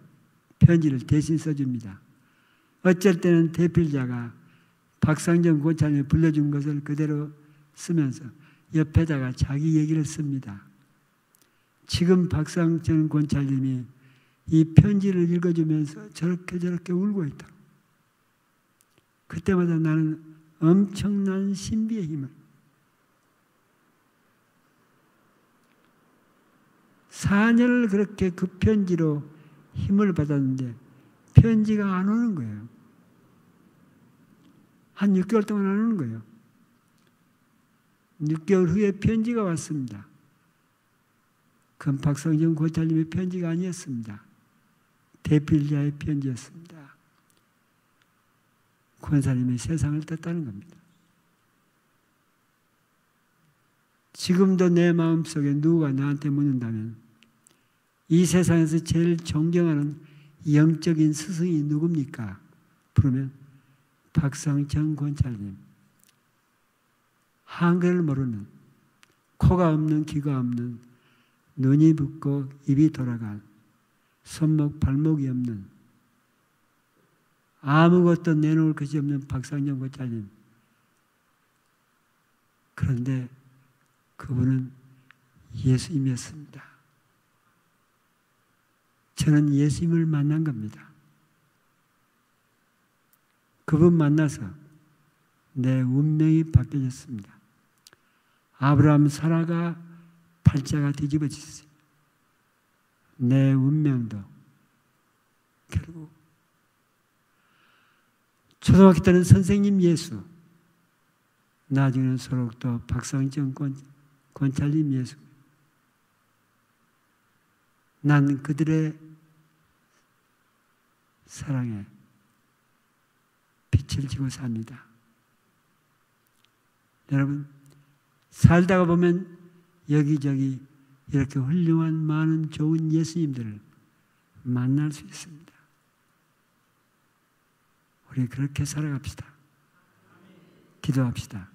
편지를 대신 써줍니다. 어쩔 때는 대필자가 박상정 고찰님이 불러준 것을 그대로 쓰면서 옆에다가 자기 얘기를 씁니다. 지금 박상정 권찰님이 이 편지를 읽어주면서 저렇게 저렇게 울고 있다. 그때마다 나는 엄청난 신비의 힘을 4년을 그렇게 그 편지로 힘을 받았는데 편지가 안 오는 거예요. 한 6개월 동안 안 오는 거예요. 6개월 후에 편지가 왔습니다. 그건 박성정 고찰님의 편지가 아니었습니다. 대필자의 편지였습니다. 권사님이 세상을 떴다는 겁니다. 지금도 내 마음속에 누가 나한테 묻는다면 이 세상에서 제일 존경하는 영적인 스승이 누굽니까? 부르면 박상청 권찰님. 한글을 모르는 코가 없는 귀가 없는 눈이 붓고 입이 돌아간 손목 발목이 없는 아무것도 내놓을 것이 없는 박상영 권찰님. 그런데 그분은 예수님이었습니다. 저는 예수님을 만난 겁니다. 그분 만나서 내 운명이 바뀌어졌습니다. 아브라함 사라가 팔자가 뒤집어졌어요. 내 운명도 결국 초등학교 때는 선생님 예수, 나중에는 소록도 박성정 권, 권찰님 예수. 난 그들의 사랑에 빛을 지고 삽니다. 여러분, 살다가 보면 여기저기 이렇게 훌륭한 많은 좋은 예수님들을 만날 수 있습니다. 우리 그렇게 살아갑시다. 기도합시다.